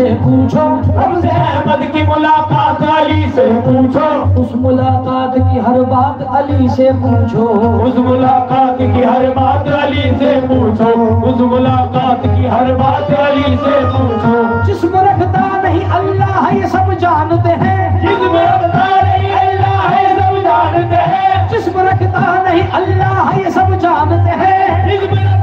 سے پوچھو۔ اب احمد کی ملاقات علی سے پوچھو۔ اس ملاقات کی ہر بات علی سے پوچھو۔ اس ملاقات کی ہر بات علی سے پوچھو۔ اس ملاقات کی ہر بات علی سے پوچھو۔ جسم رکھتا نہیں اللہ ہے یہ سب جانتے ہیں۔ جسم رکھتا نہیں اللہ ہے یہ سب جانتے ہیں۔ جسم رکھتا نہیں اللہ ہے یہ سب جانتے ہیں۔ جسم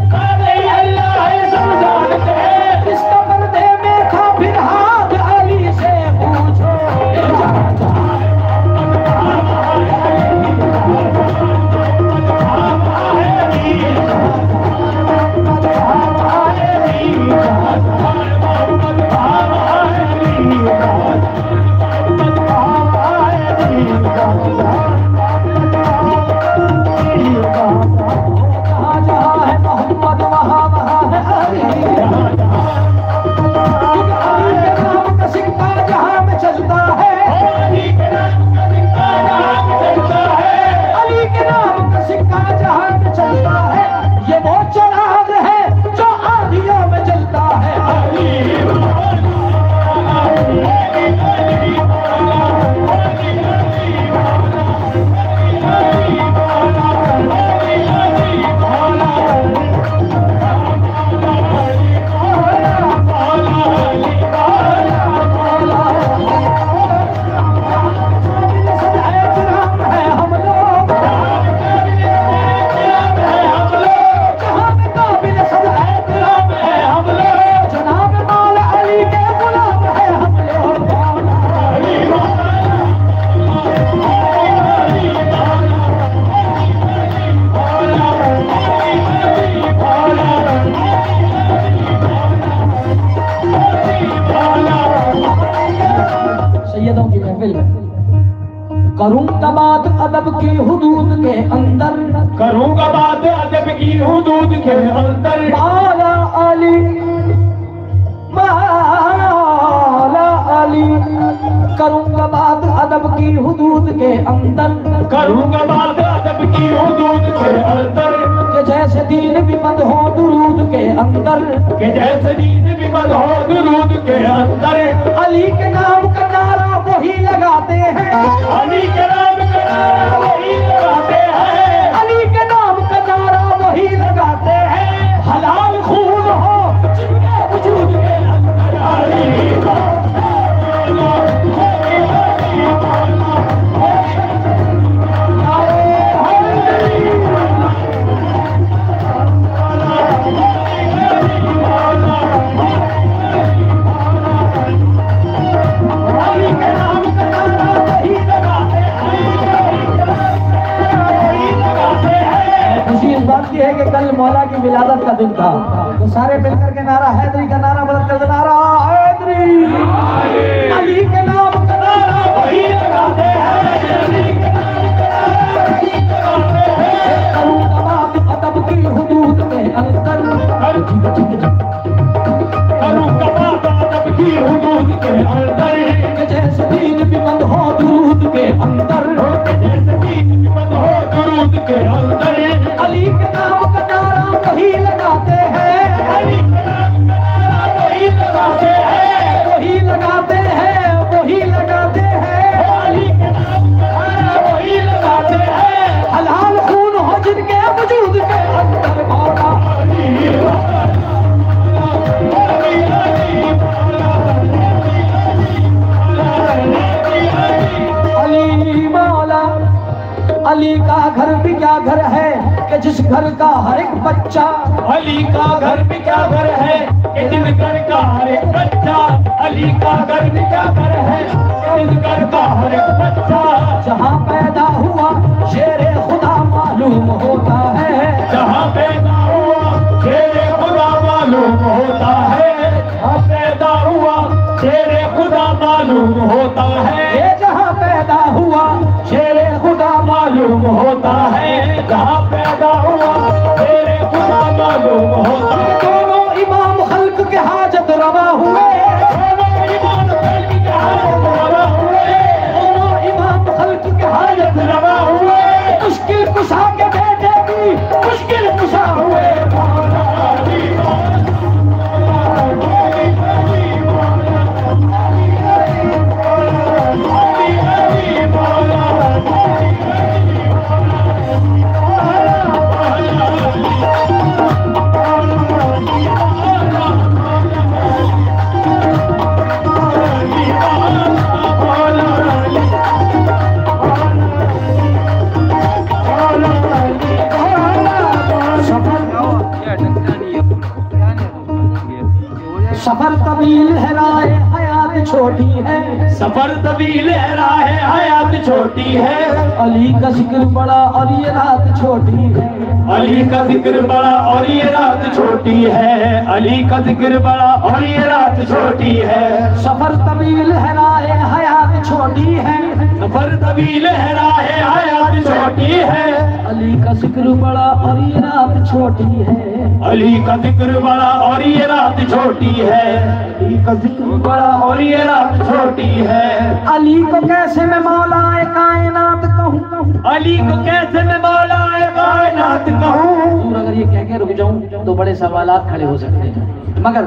طویل ہے راہ حیات چھوٹی ہے علی کا ذکر بڑا اور یہ رات چھوٹی ہے علی کا ذکر بڑا اور یہ رات چھوٹی ہے علی کا ذکر بڑا اور یہ رات چھوٹی ہے سفر طویل ہے راہ حیات چھوٹی ہے سفر طویل ہے راہ حیات چھوٹی ہے علی کا ذکر بڑا اور یہ رات چھوٹی ہے علی کا ذکر بڑا اور یہ رات چھوٹی ہے علی کا ذکر بڑا اور یہ رات چھوٹی ہے۔ علی کو کیسے میں مولا کائنات کہوں؟ علی کو کیسے میں مولا کائنات کہوں؟ حضور اگر یہ کہہ کے رک جاؤں تو بڑے سوالات کھڑے ہو سکتے ہیں۔ مگر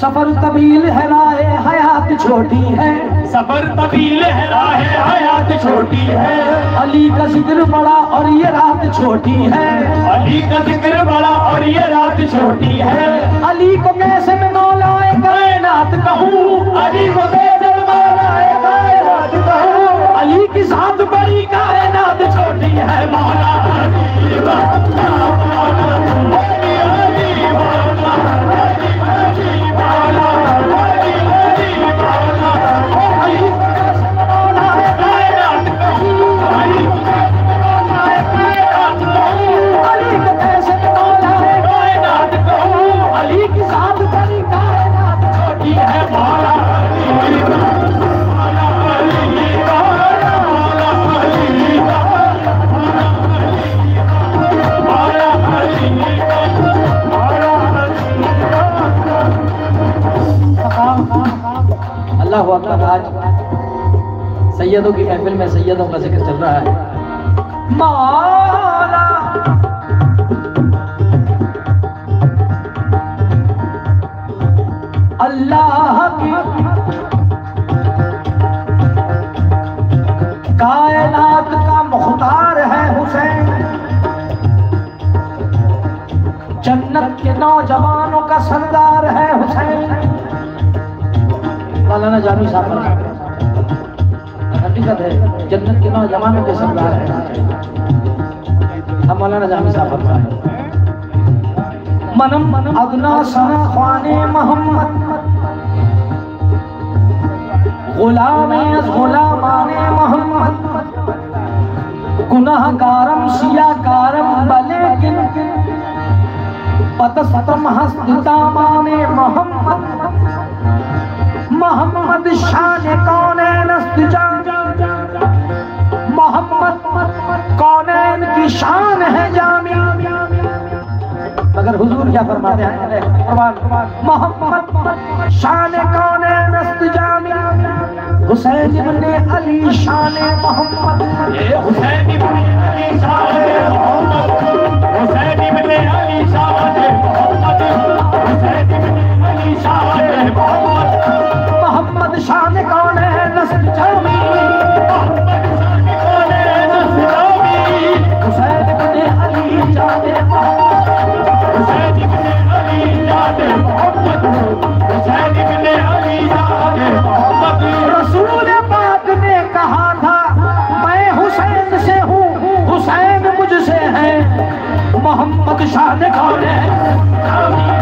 سفر طویل ہے راہ حیات چھوٹی ہے۔ سفر طویل ہے راہ حیات چھوٹی ہے۔ علی کا ذکر بڑا اور یہ رات چھوٹی ہے۔ علی کا ذکر بڑا اور یہ رات چھوٹی ہے۔ علی کو کیسے میں مولا کائنات کہوں۔ علی کو کیسے مولا کائنات کہوں۔ علی کی ذات بڑی کائنات چھوٹی ہے۔ مولا علی مولا علی مولا علی مولا اللہ اکبر۔ آج سیدوں کی محفل میں سیدوں کا ذکر چل رہا ہے۔ مولا۔ اللہ کی کائنات کا مختار ہے حسین۔ جنت کے نوجوانوں کا سردار ہے مولانا جانو صاحب حقیقت ہے، جنت کے نوجوانوں کے سردار ہے اب مولانا جانو صاحب فرمائے منم ادنا، سنا، خوان محمد۔ غلام از غلامان محمد۔ گناہ کارم سیاہ کارم بلیکن پتستم ہست دامان محمد۔ محمد شان کونین است جان؟ محمد کونین کی شان ہے جامع مگر حضور کیا فرماتے ہیں؟ محمد شان کونین است جامع حسین ابن علی شان محمد۔ حسین ابن علی شان محمد۔ حسین ابن علی شان محمد۔ محمد شان کون ہے؟ نسلامی حسین علی محمد حسین علی محمد حسین علی محمد رسول پاک نے کہا تھا، میں حسین سے ہوں، حسین مجھ سے ہے۔ محمد شان کون ہے؟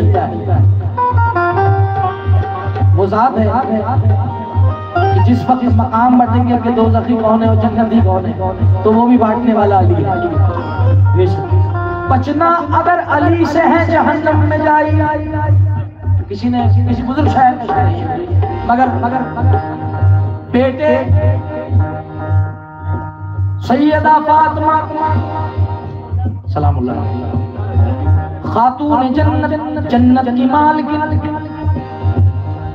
ملتا ہے۔ وہ ذات ہے جس وقت اس مقام بٹیں گے کہ دو زخی کون ہے اور جنتی کون ہے، تو وہ بھی بانٹنے والا علی ہے۔ بچنا اگر علی سے ہے جہنم میں جائی کسی نے کسی بزرگ شاعر مگر مگر بیٹے، سیدہ فاطمہ، سلام اللہ خاتون جنت جنت کی مالکن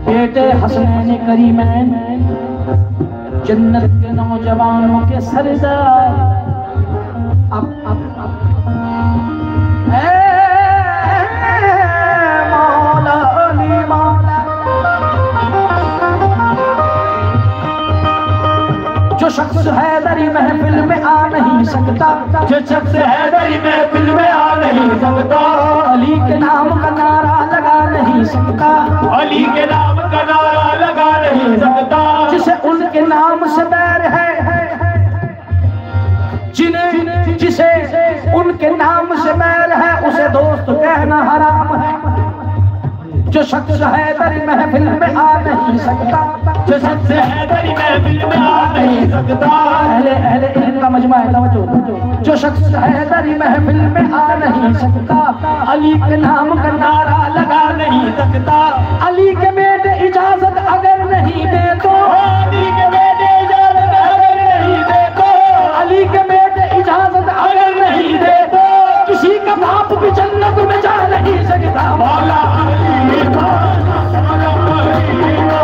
بیٹے حسنین کریمین، جنت کے نوجوانوں کے سردار۔ اب اب جو شخص حیدری محفل میں آ نہیں سکتا جو شخص حیدری محفل میں آ نہیں سکتا۔ علی کے نام کا نعرہ لگا نہیں سکتا۔ علی کے نام کا نعرہ لگا نہیں سکتا۔ جسے ان کے نام سے بیر ہے۔ جنہیں جسے ان کے نام سے بیر ہے اسے دوست کہنا حرام ہے۔ جو شخص حیدری محفل میں آ نہیں سکتا۔ جو شخص حیدری محفل میں آ نہیں سکتا۔ اہل اہل علم کا مجمع ہے توجہ جو شخص حیدری محفل میں آ نہیں سکتا۔ علی کے نام کا نعرہ لگا نہیں سکتا۔ علی کے بیٹے اجازت اگر نہیں دے تو علی کے بیٹے اجازت اگر نہیں دے تو علی کے بیٹے اجازت اگر نہیں دے تو کسی کا باپ بھی جنت میں جا نہیں سکتا۔ مولا علی کا مولا علی کا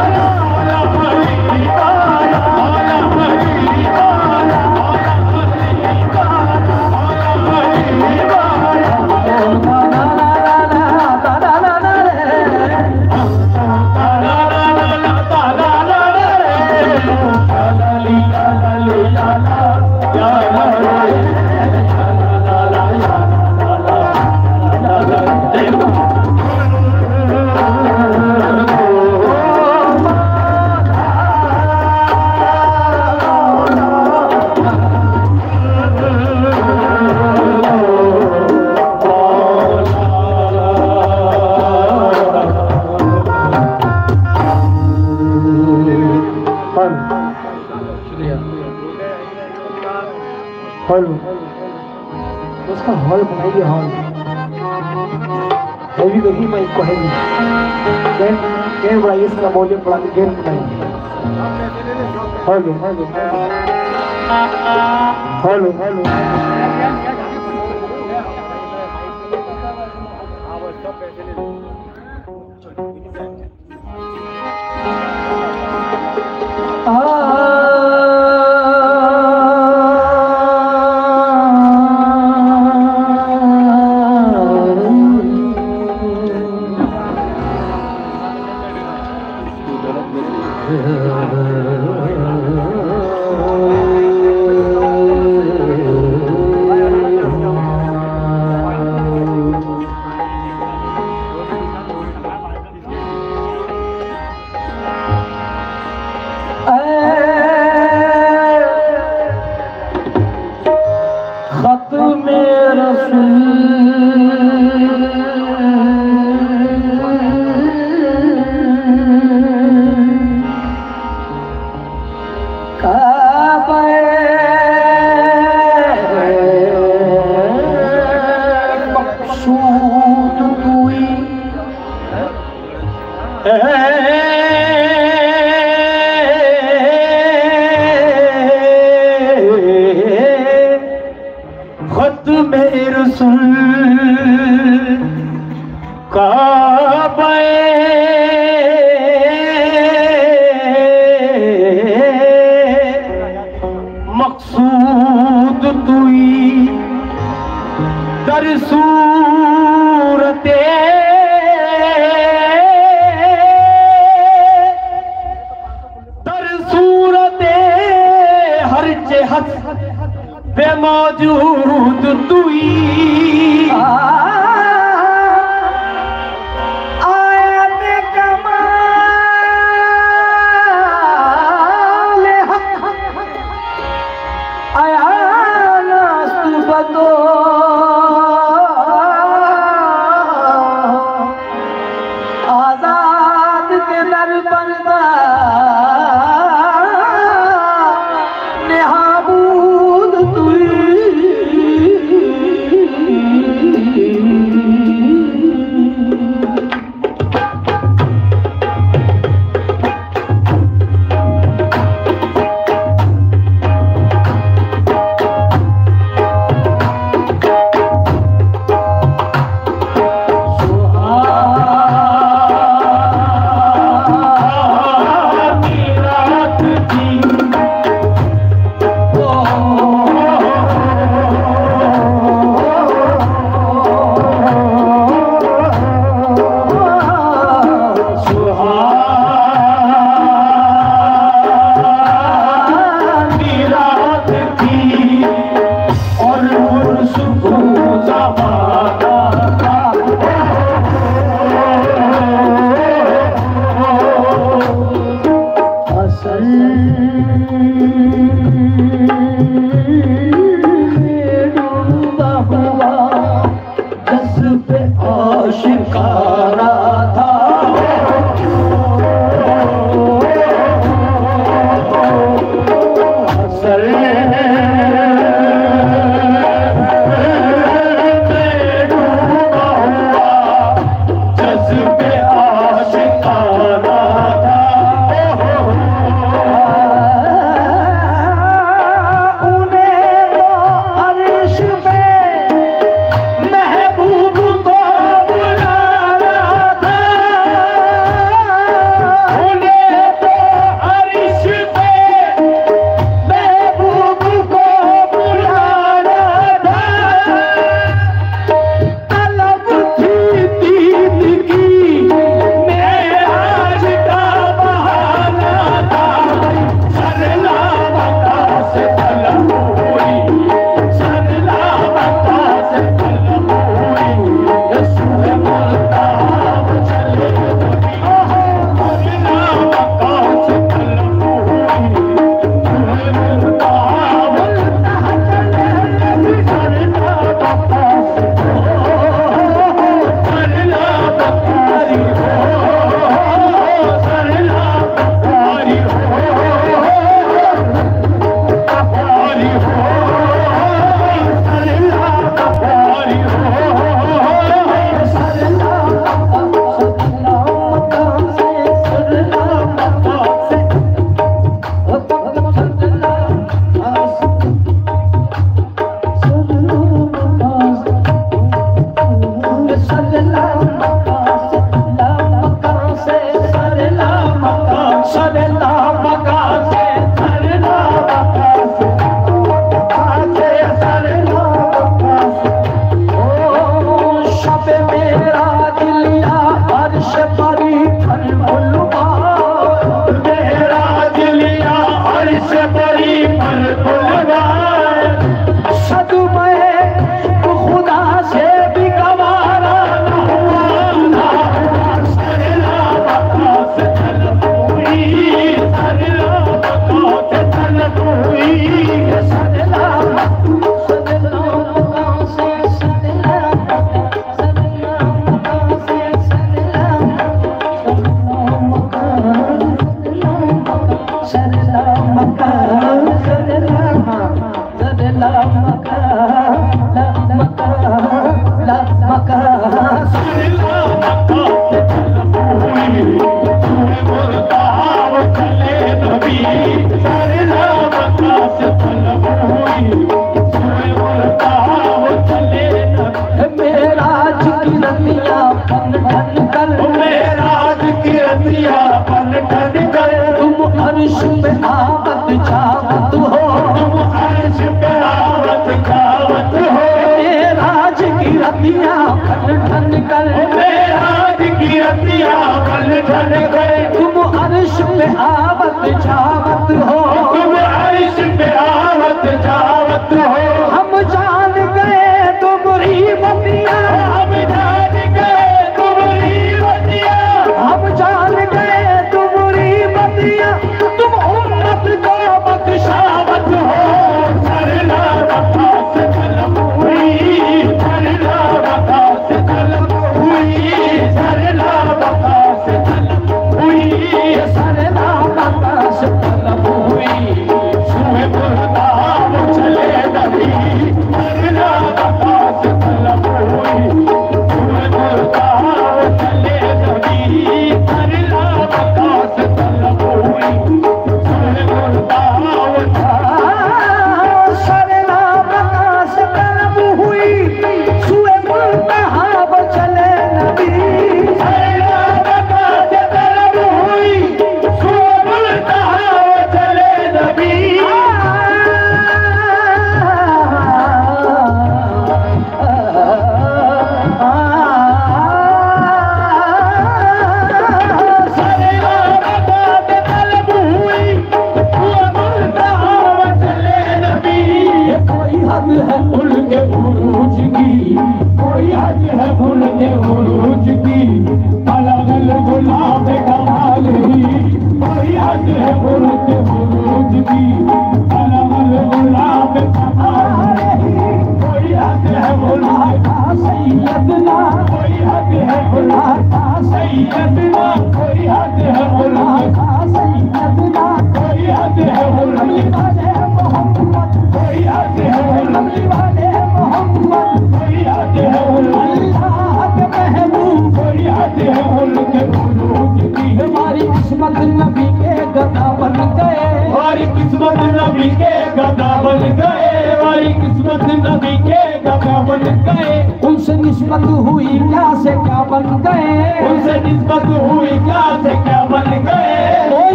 Swahili. Then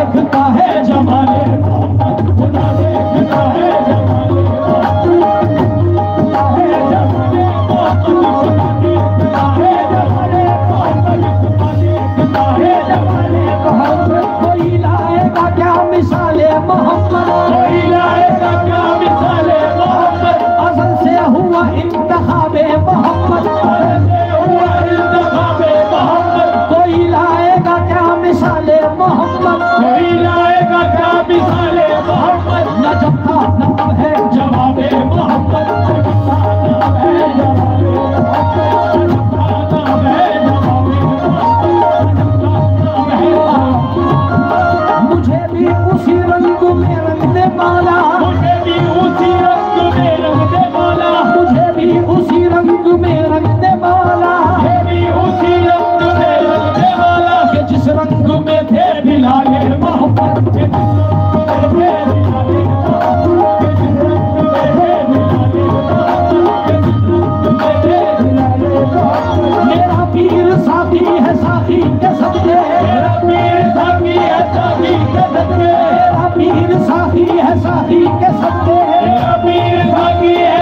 خدا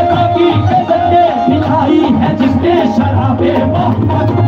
سکی ہے دکھائی ہے جس نے شرابے محمد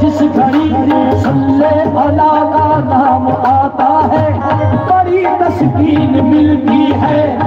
جس گھڑی سلے بھلا کا نام آتا ہے بڑی تسکین ملتی ہے۔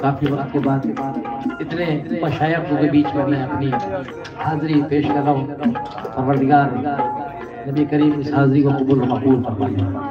کافی وقت کے بعد اتنے مشائق کے بیچ میں میں اپنی حاضری پیش کر رہا ہوں۔ پروردگار، نبی کریم اس حاضری کو قبول مقبول ہوں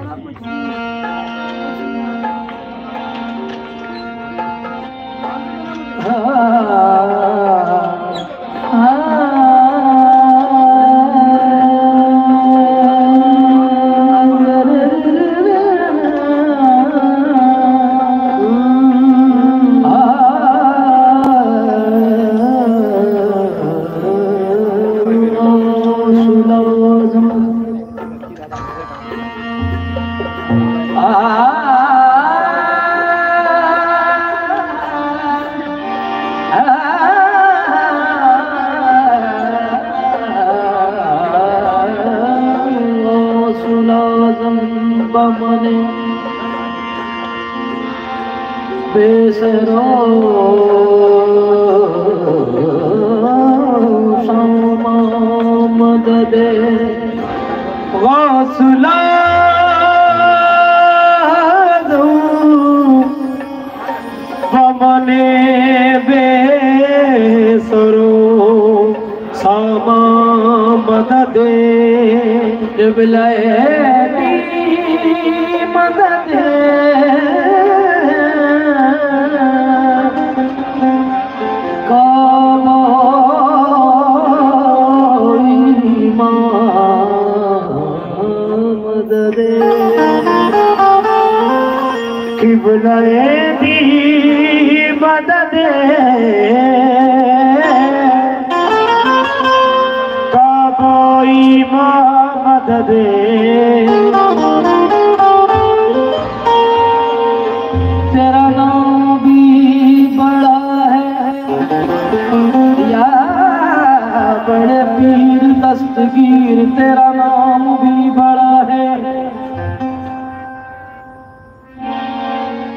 دستگیر تیرا نام بھی بڑا ہے۔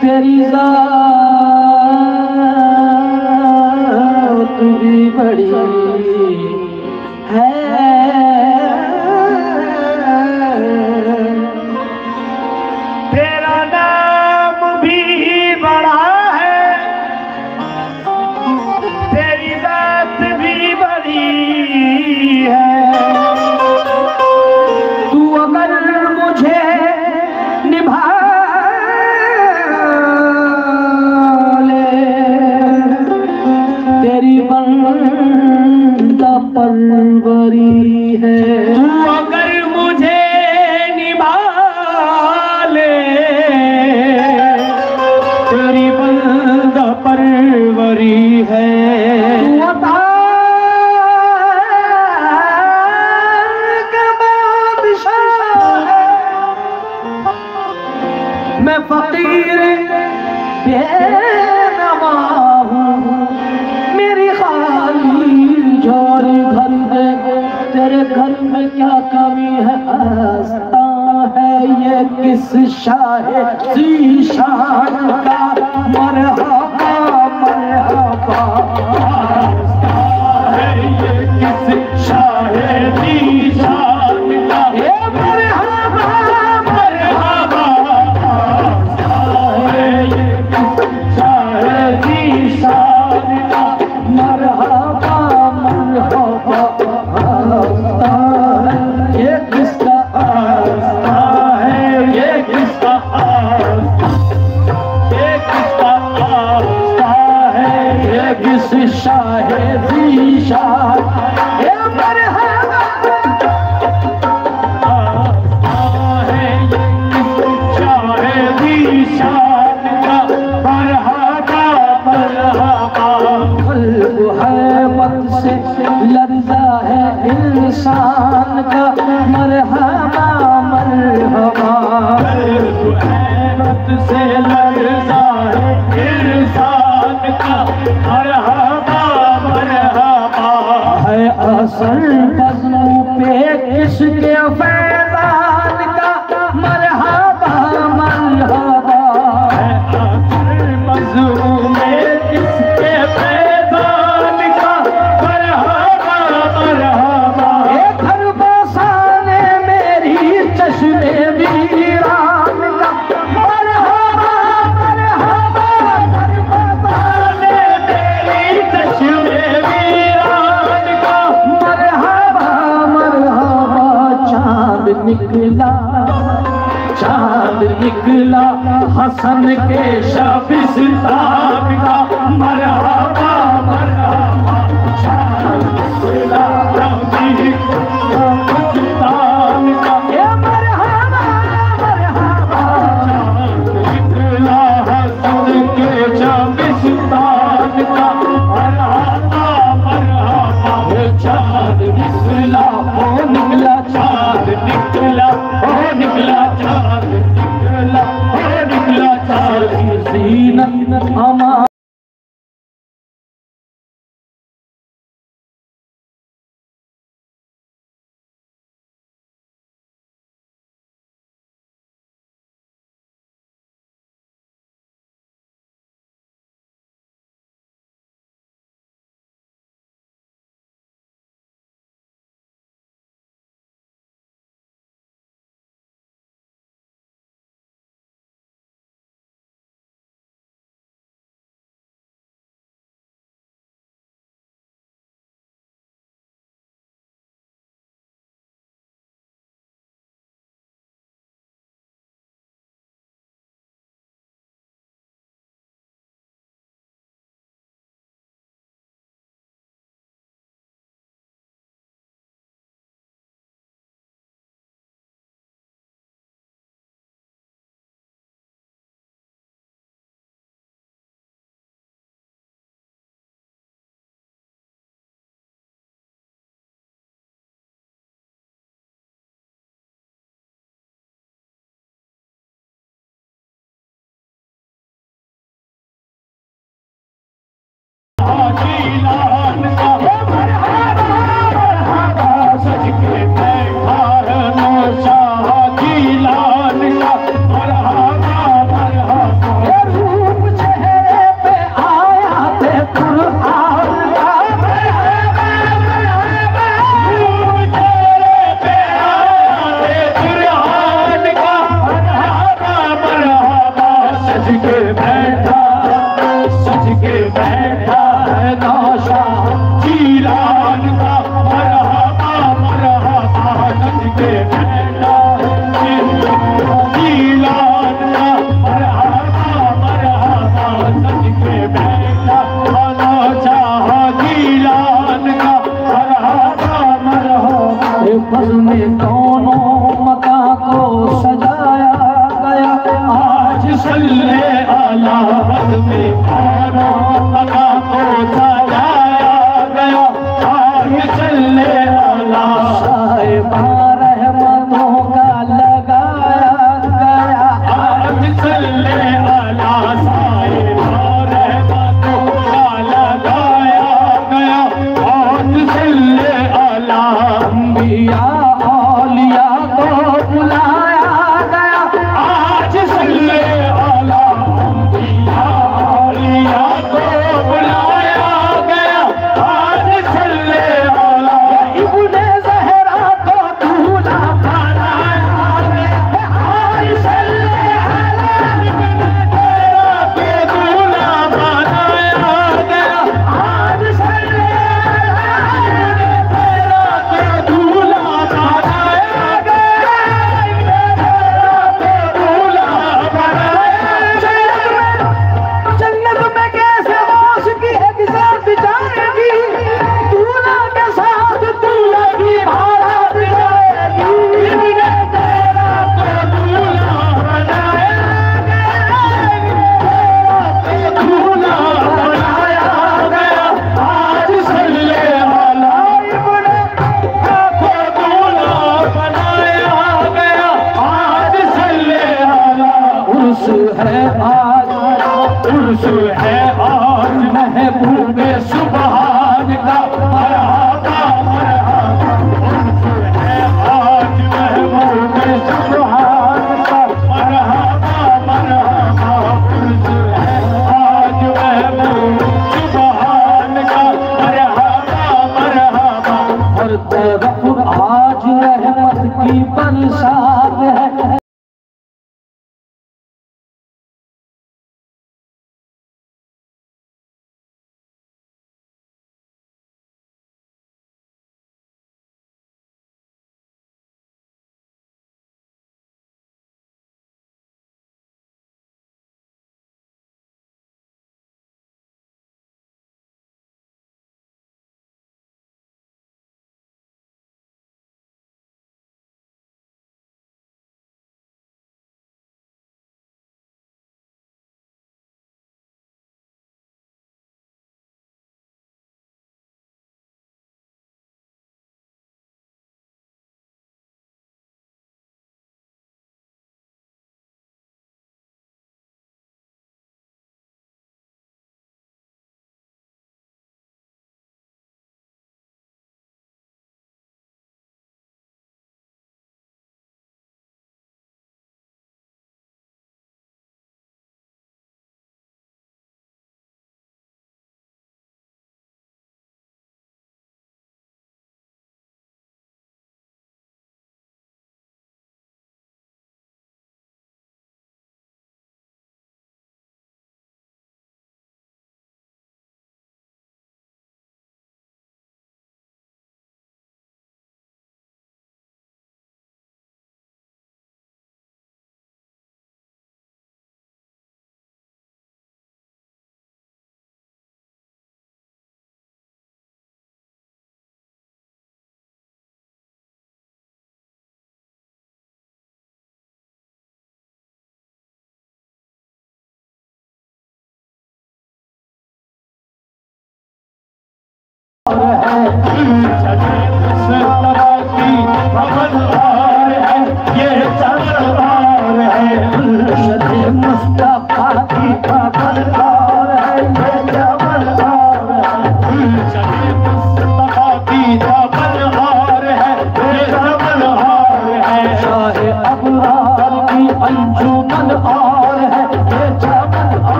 تیری ذات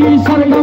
ஈஸ்வரையும்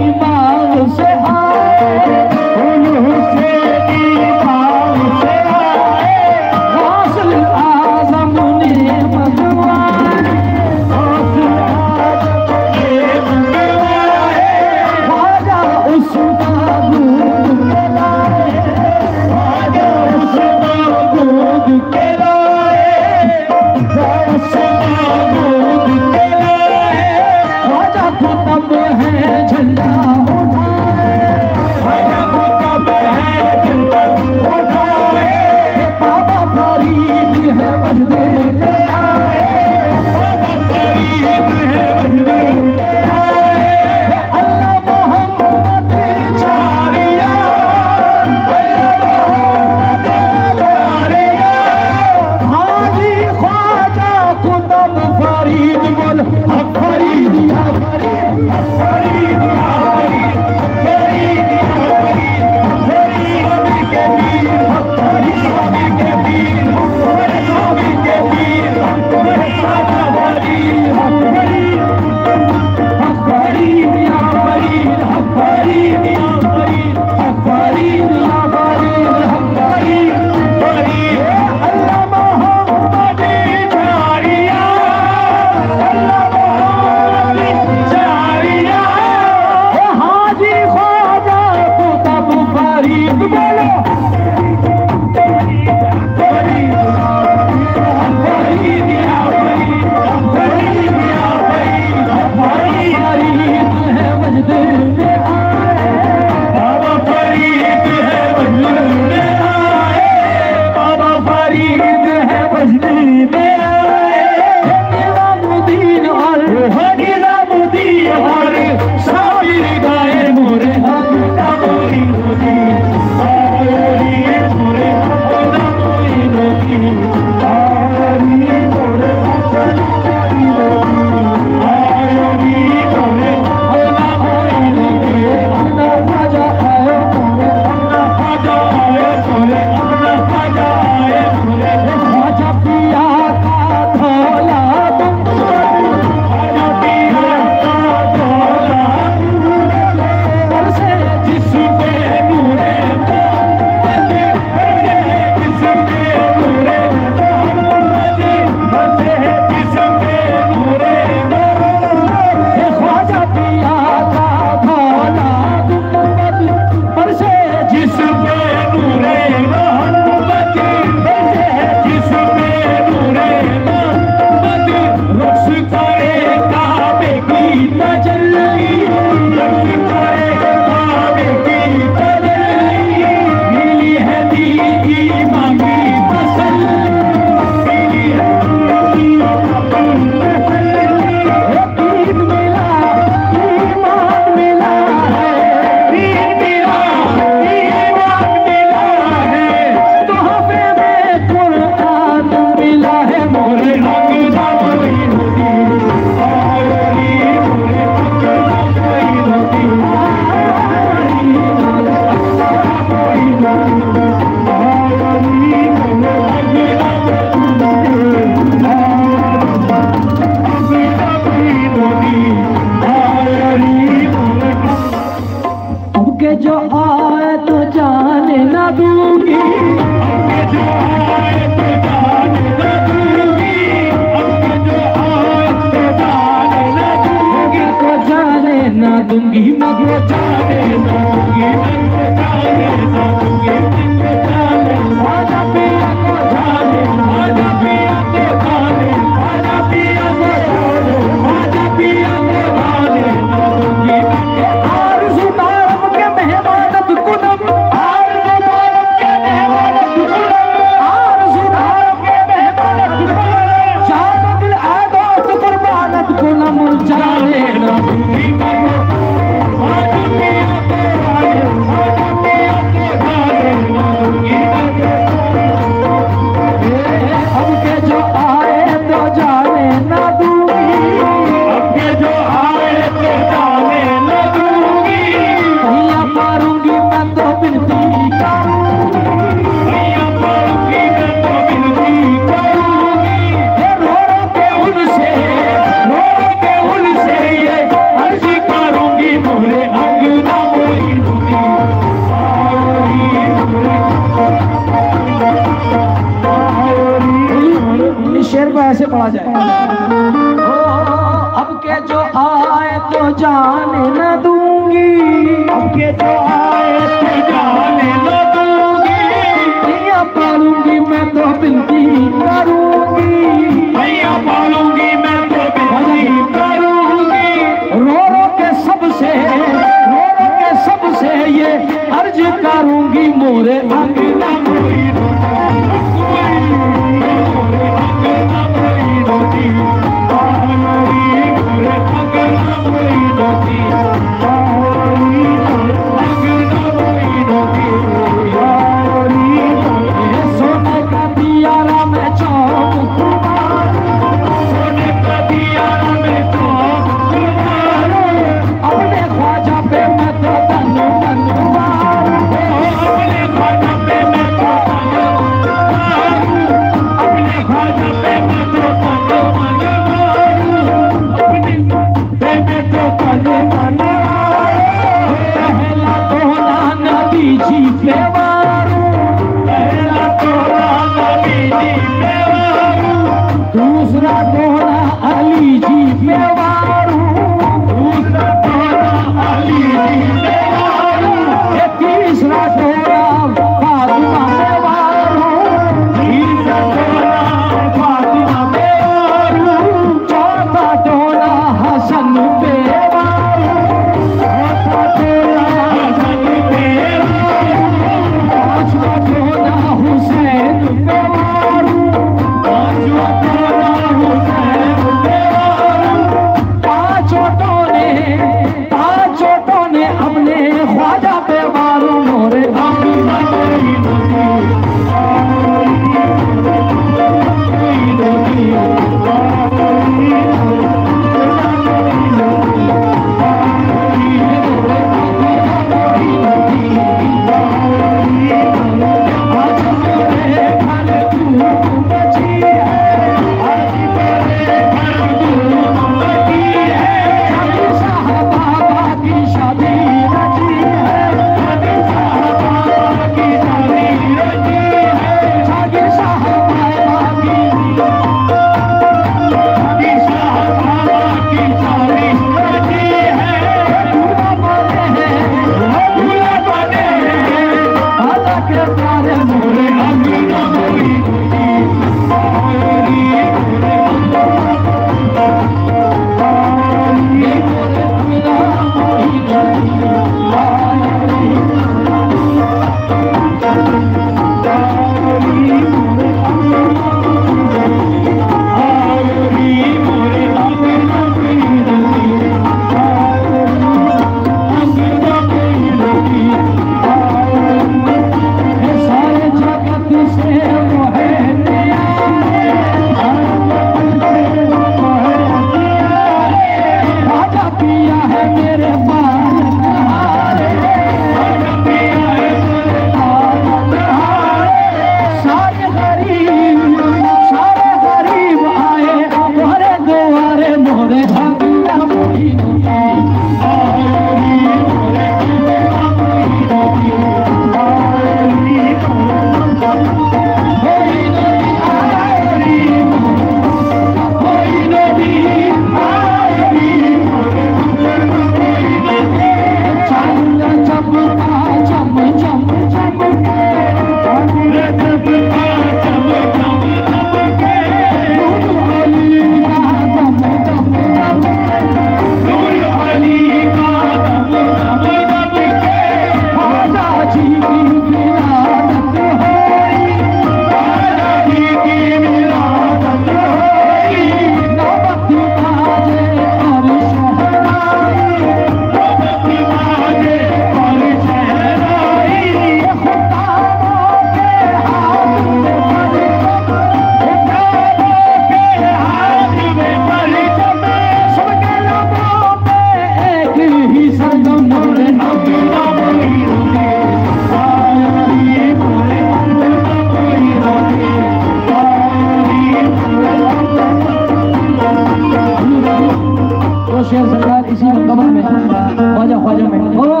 quieres sacar y si no. Vaya, vaya, me.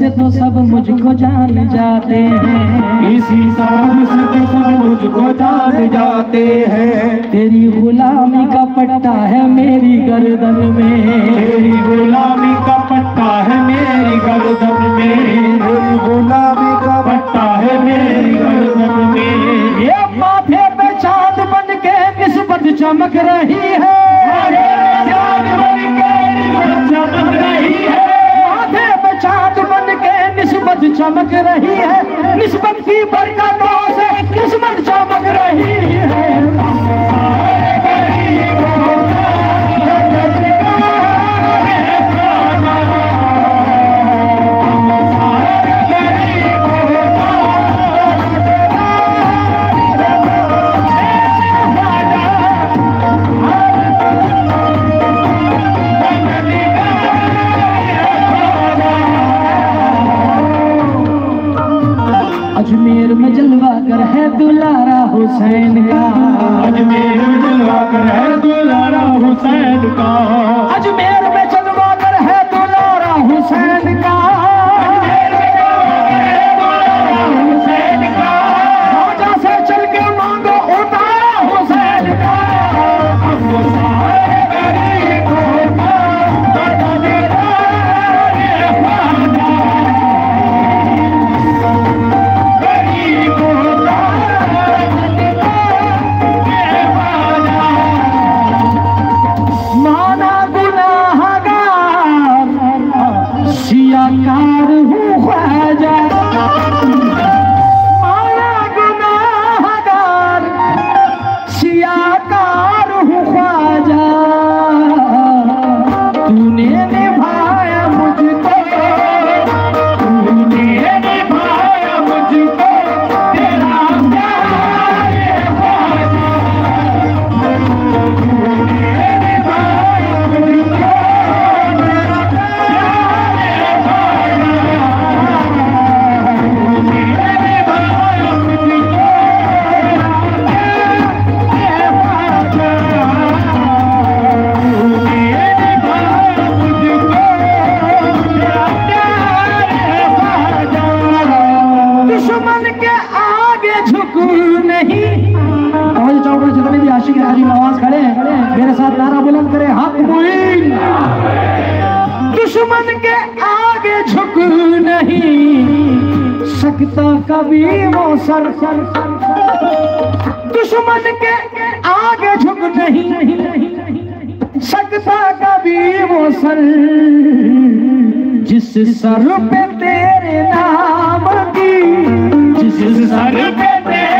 سے تو سب مجھ کو جان جاتے ہیں۔ اسی سبب سے تو سب مجھ کو جان جاتے ہیں۔ تیری غلامی کا پٹا ہے میری گردن میں۔ تیری غلامی کا پٹا ہے میری گردن میں۔ تیری غلامی کا پٹا ہے میری گردن میں۔ یہ ماتھے پہ چاند بن کے نسبت چمک رہی آج چمک رہی ہے نسبت کی برکتوں سے قسمت چمک رہی ہے۔ Hussein نہیں۔ جتنے بھی عاشق راجی نواز کھڑے ہیں۔ میرے ساتھ بلند کرے، حق معین۔ دشمن کے آگے جھک نہیں۔ سکتا کبھی موسر دشمن کے آگے جھک نہیں۔ سکتا کبھی جس سر پہ تیرے نام کی، جس سر پہ تیرے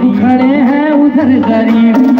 ہم کھڑے ہیں ادھر غریب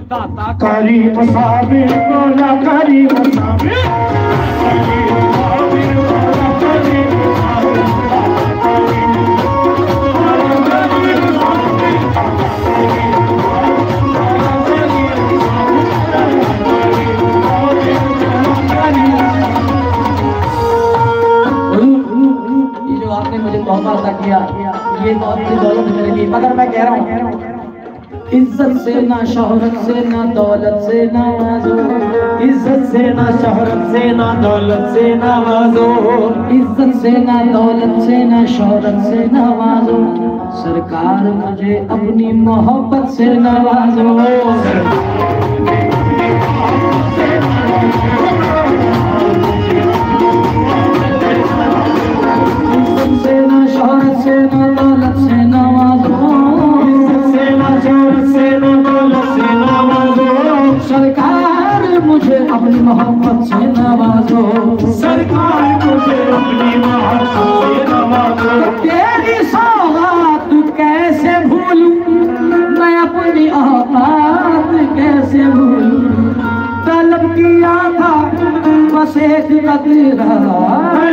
داتا کریم صابر مولا کریم صابر کریم صابر مولا کریم یہ جو آپ نے مجھے تحفہ عطا کیا یہ بہت بڑی دولت میرے لیے مگر میں کہہ رہا ہوں عزت سے نہ شہرت سے نہ دولت سے نوازو عزت سے نہ شہرت سے نہ دولت سے نوازو عزت سے نہ دولت سے نہ شہرت سے نوازو سرکار مجھے اپنی محبت سے نوازو عزت سے نہ شہرت سے نہ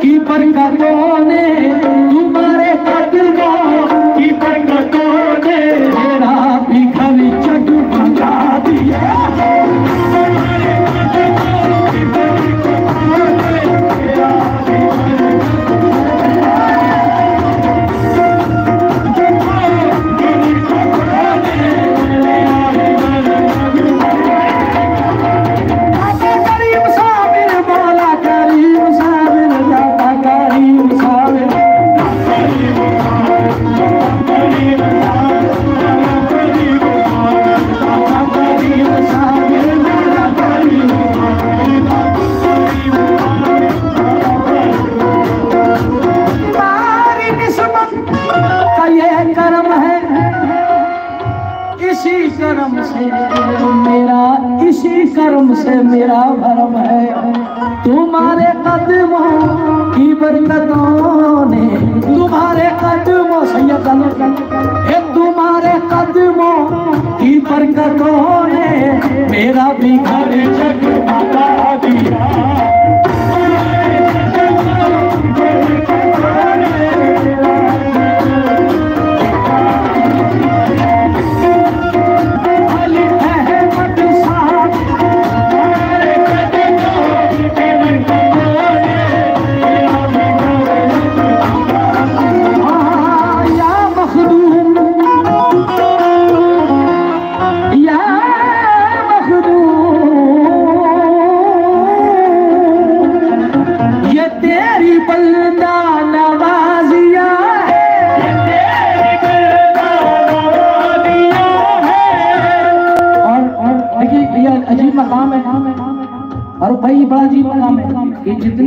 کی برکتوں نے کی برکتوں نے میرا بھی گھر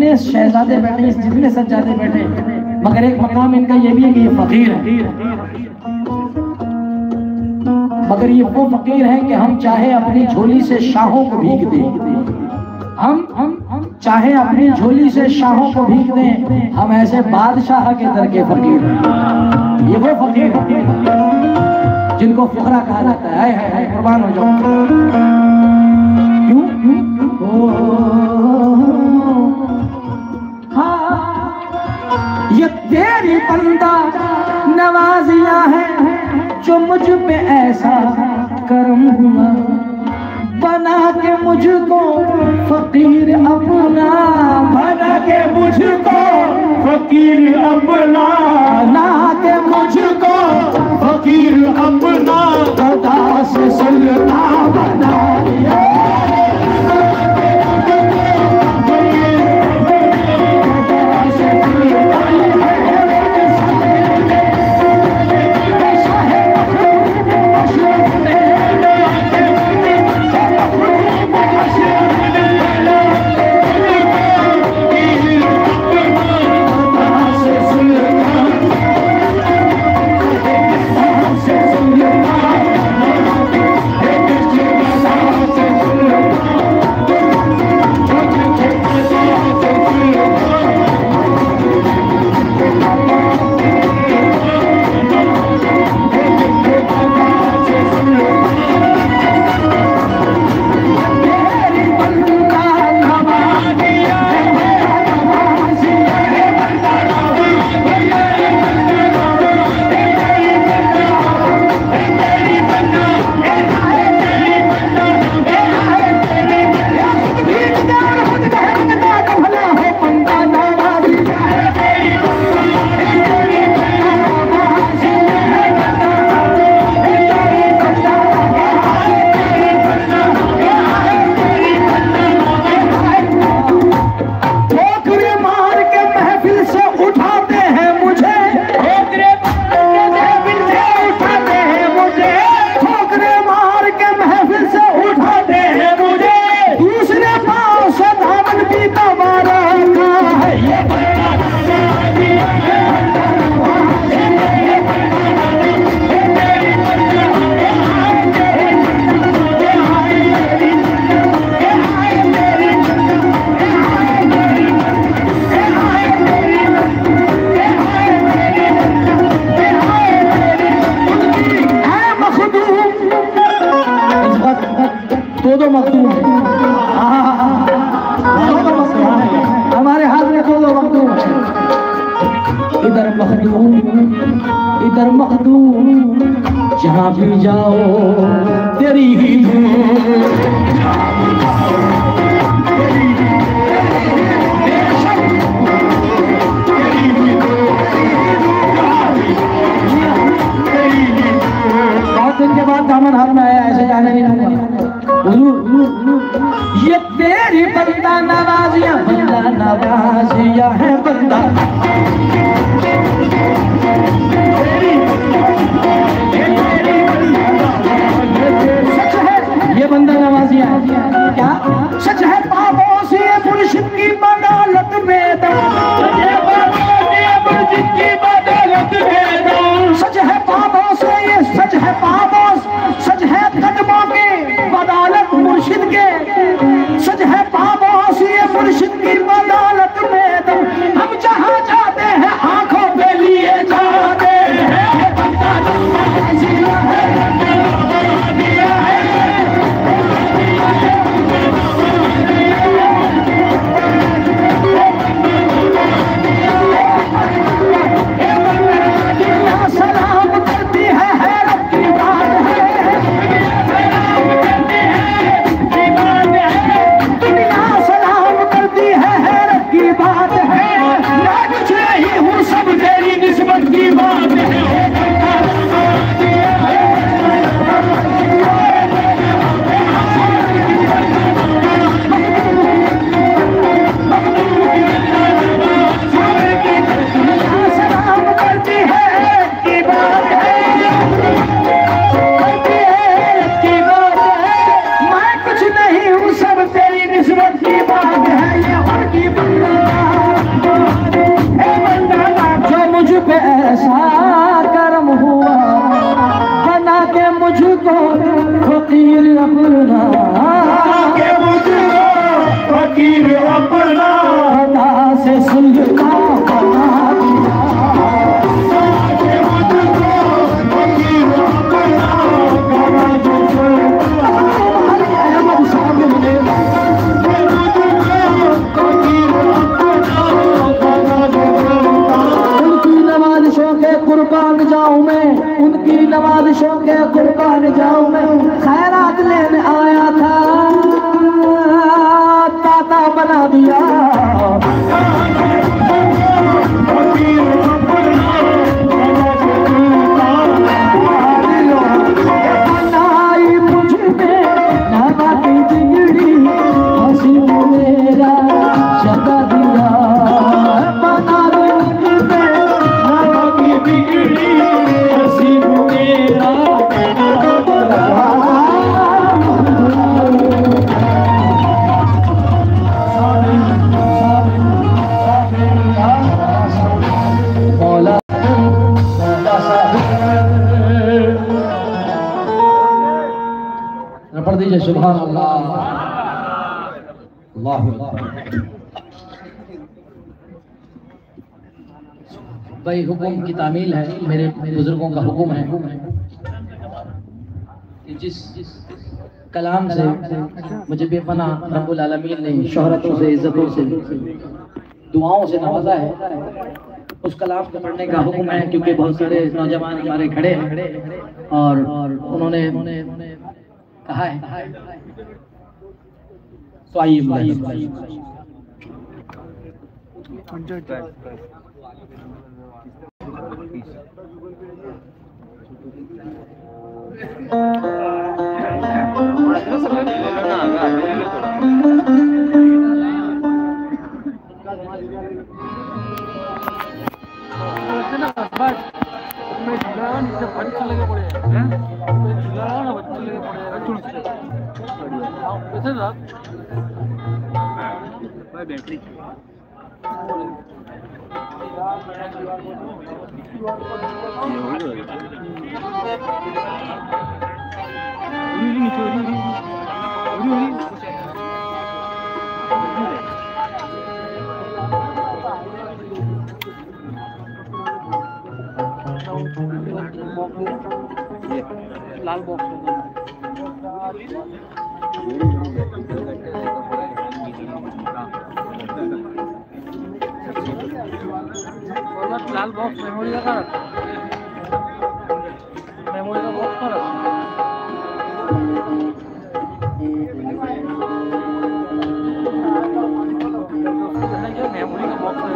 جتنے شہزادے بیٹھے ہیں جتنے سجادے بیٹھے ہیں مگر ایک مقام ان کا یہ بھی ہے کہ یہ فقیر ہے مگر یہ وہ فقیر ہے کہ ہم چاہے اپنی جھولی سے شاہوں کو بھیگ دیں۔ ہم چاہے اپنی جھولی سے شاہوں کو بھیگ دیں ہم ایسے بادشاہ کے در کے فقیر ہیں۔ یہ وہ فقیر ہیں جن کو فقرا کہا جاتا ہے۔ ہائے ہائے ہائے، قربان ہو جاؤ۔ کیوں؟ بھی بندہ نوازیا ہے جو مجھ پہ ایسا کرم ہوا۔ بنا کے مجھ کو فقیر اپنا، بنا کے مجھ کو فقیر اپنا۔ بنا کے مجھ کو فقیر اپنا۔ جس کلام سے مجھے بے پناہ رب العالمین نے شہرتوں سے، عزتوں سے، دعاؤں سے نوازا ہے۔ اس کلام کو پڑھنے کا حکم ہے، کیونکہ بہت سارے نوجوان ہمارے کھڑے ہیں۔ اور انہوں نے کہا ہے۔ تو آئیے بلائیے میں بیٹری تھی۔ لال باکس লাল বক্স মেমোরিটা খারাপ মেমোরিটা বক্স খারাপ মেমোরিটা বক্স হয়ে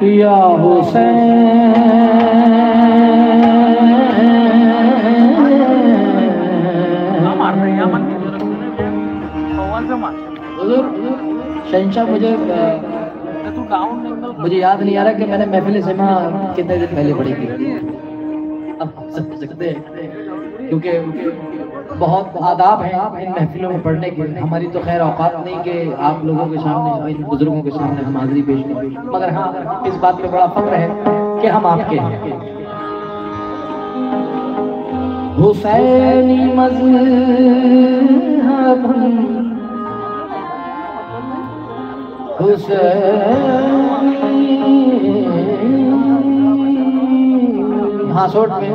یا شہنشاہ مجھے مجھے یاد نہیں آ رہا کہ میں نے محفل سما کتنے دن پہلے پڑھی تھی۔ اب سکتے کیونکہ بہت آداب ہیں ان محفلوں میں پڑھنے کے۔ ہماری تو خیر اوقات نہیں کہ آپ لوگوں کے سامنے ان بزرگوں کے سامنے ہم حاضری پیش کریں۔ مگر ہاں اس بات پہ بڑا فخر ہے کہ ہم آپ کے ہیں۔ حسینی مذہب حسین ہاں سوٹ میں۔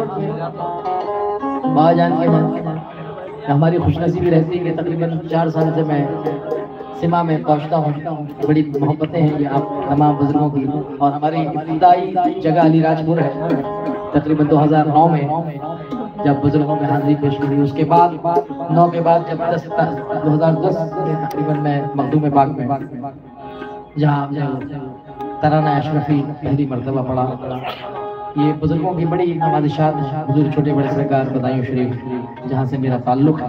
با جان کے میں ہماری خوش نصیبی رہتی ہے کہ تقریباً چار سال سے میں سما میں پہنچتا ہوں۔ بڑی محبتیں ہیں یہ آپ تمام بزرگوں کی۔ اور ہماری ابتدائی جگہ علی راجپور ہے۔ تقریباً دو ہزار نو میں جب بزرگوں میں حاضری پیش کی اس کے بعد نو کے بعد جب دس دو ہزار دس تقریباً میں مخدوم باغ میں جہاں ترانہ اشرفی پہلی مرتبہ پڑھا یہ بزرگوں کی بڑی نوازشات، حضور چھوٹے بڑے سرکار بدایوں شریف، جہاں سے میرا تعلق ہے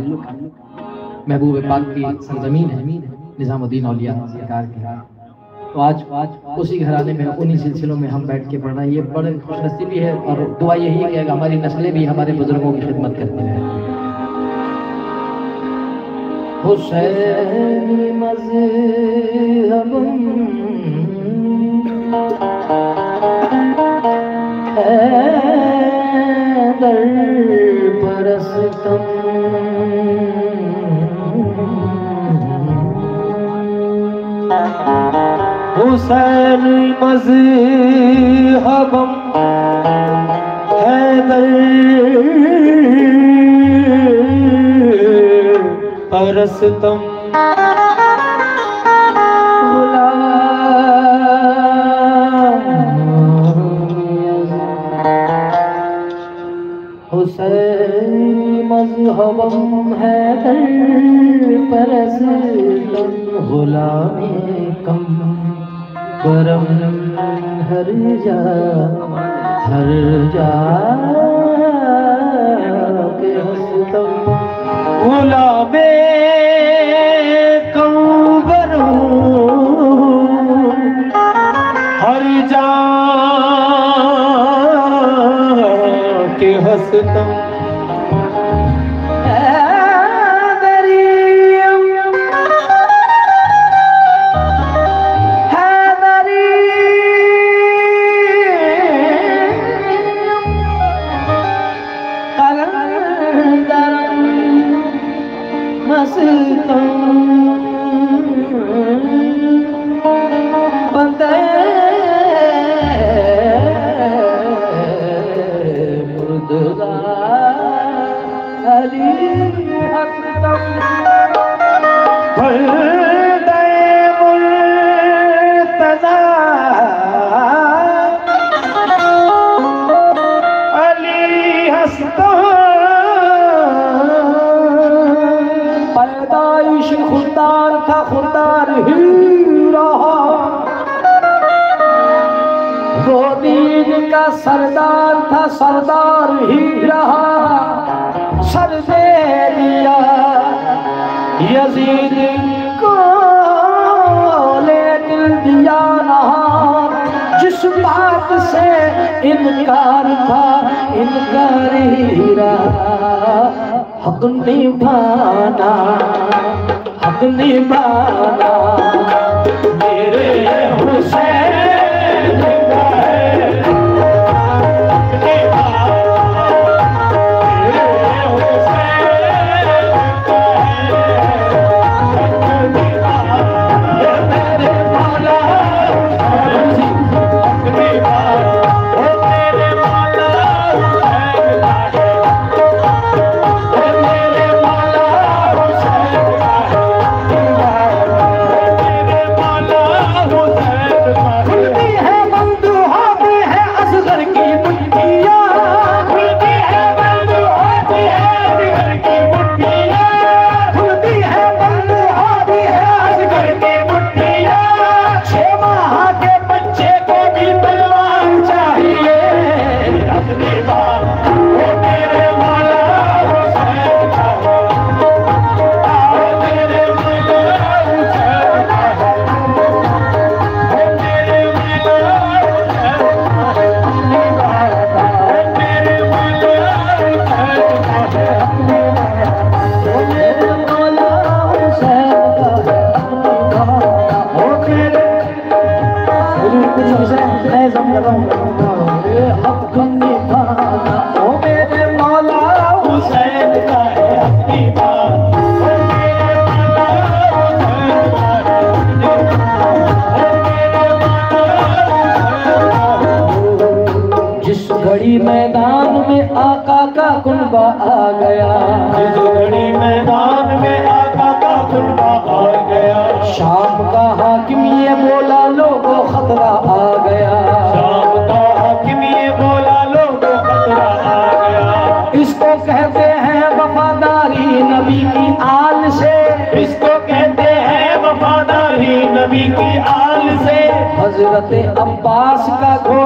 محبوب پاک کی سرزمین ہے، نظام الدین اولیاء سرکار کی تو آج اسی گھرانے میں، انہی سلسلوں میں ہم بیٹھ کے پڑھنا، یہ بڑے خوش نصیبی ہے اور دعا یہی ہے کہ ہماری نسلیں بھی ہمارے بزرگوں کی خدمت کرتی ہیں۔ حسین مذہب۔ حسین مذہبم حیدر پرستم حسین مذہبم حیدر پرستم غلام کم۔ کرم ہر جا ہر جا کے ہستم غلام کم بروں ہر جا کے ہستم دین کا سردار تھا، سردار ہی رہا۔ سر دے دیا۔ یزید کو لے دل دیا نہا جس بات سے انکار تھا، انکار ہی رہا۔ حق نبھانا حق نبھانا۔ میرے حسین آ گیا جس گھڑی میدان میں آقا کا آ گیا۔ شام کا حاکم یہ بولا لوگو خطرہ آ گیا۔ شام کا حاکم یہ بولا لوگو خطرہ آ گیا۔ اس کو کہتے ہیں وفاداری نبی کی آل سے۔ اس کو کہتے ہیں وفاداری نبی کی آل سے۔ حضرت عباس کا گھوڑا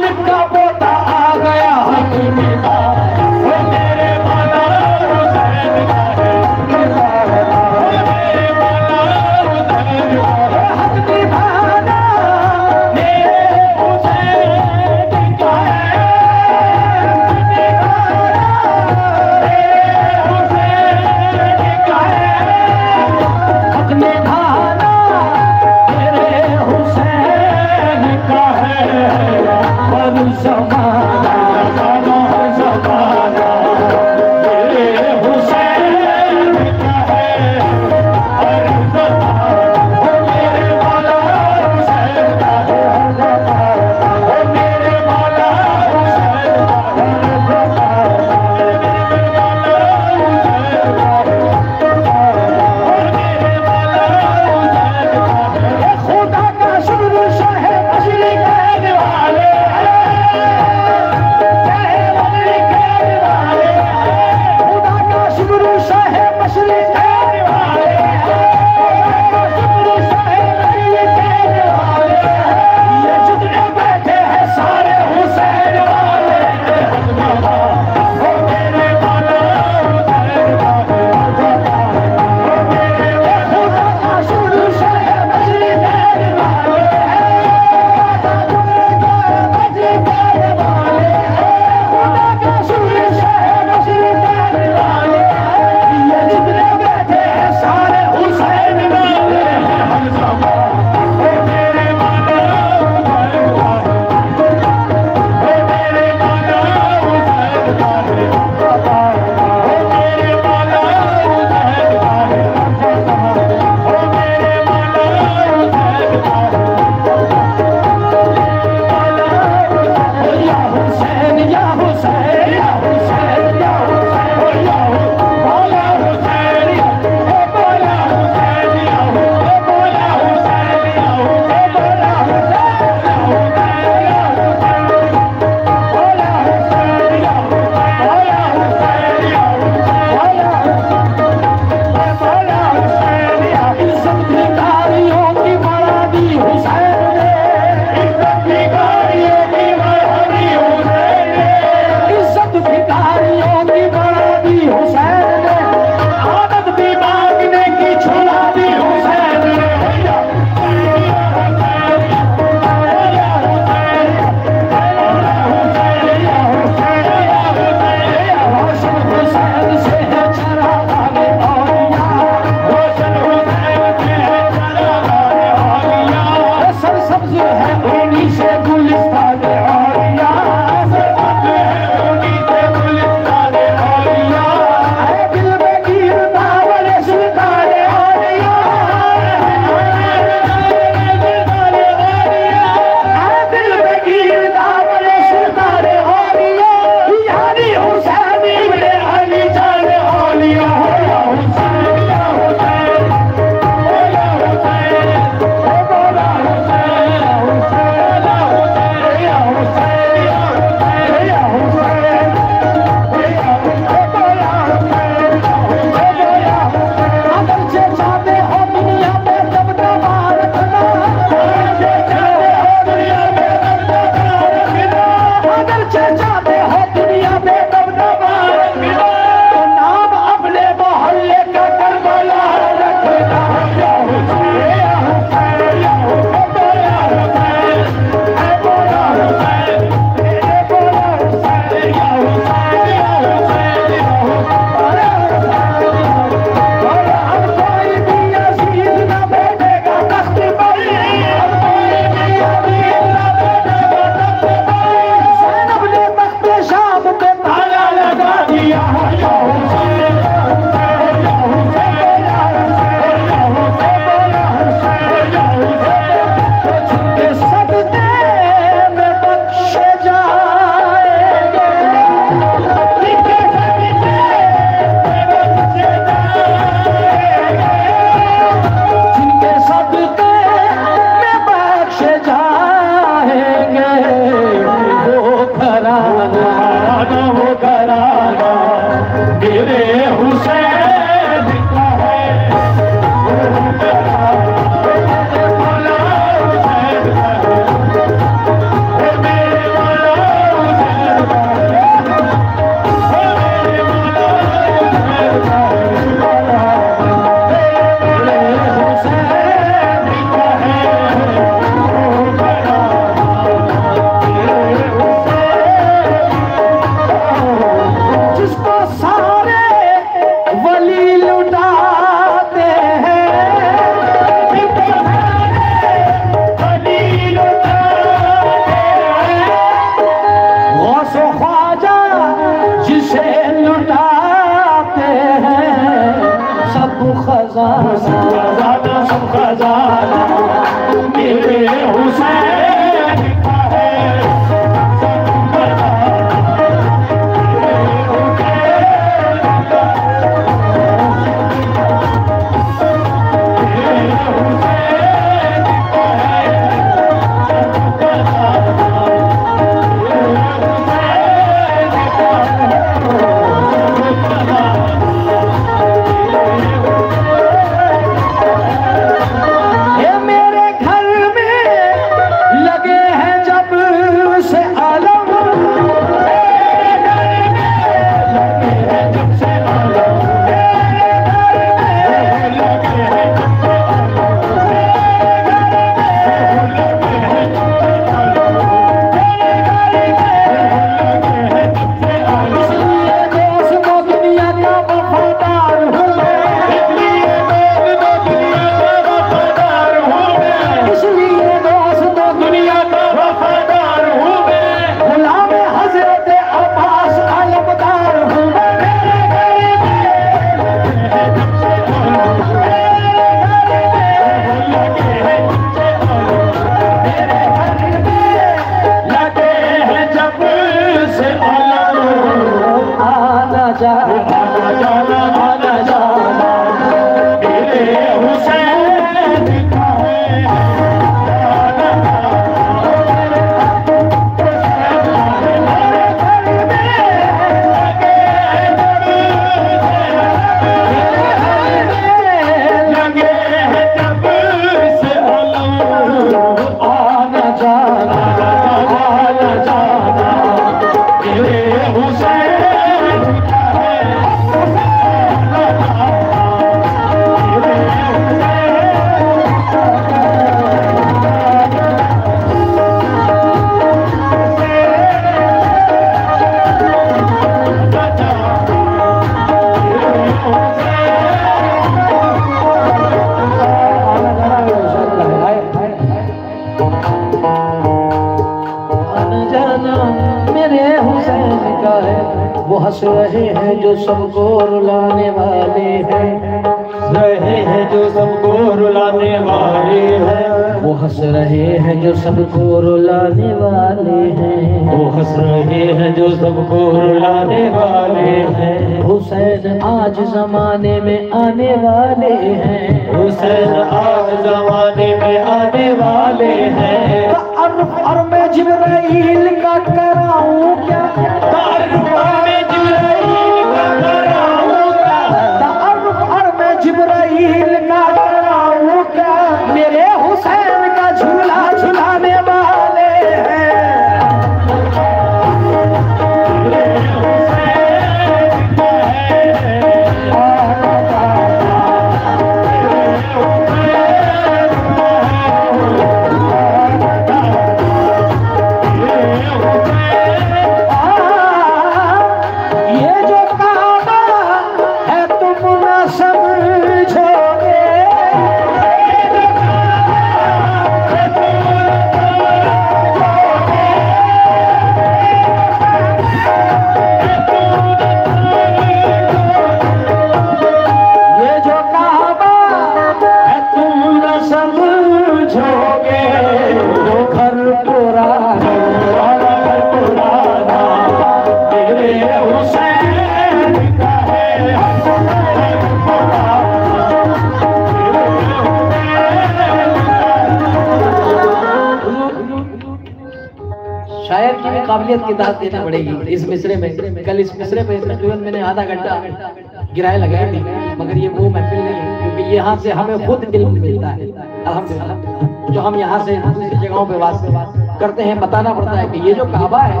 کیونکہ سے ہمیں خود علم ملتا ہے۔ الحمدللہ۔ جو ہم یہاں سے دوسری جگہوں پہ واسطے کرتے ہیں، بتانا پڑتا ہے کہ یہ جو کعبہ ہے،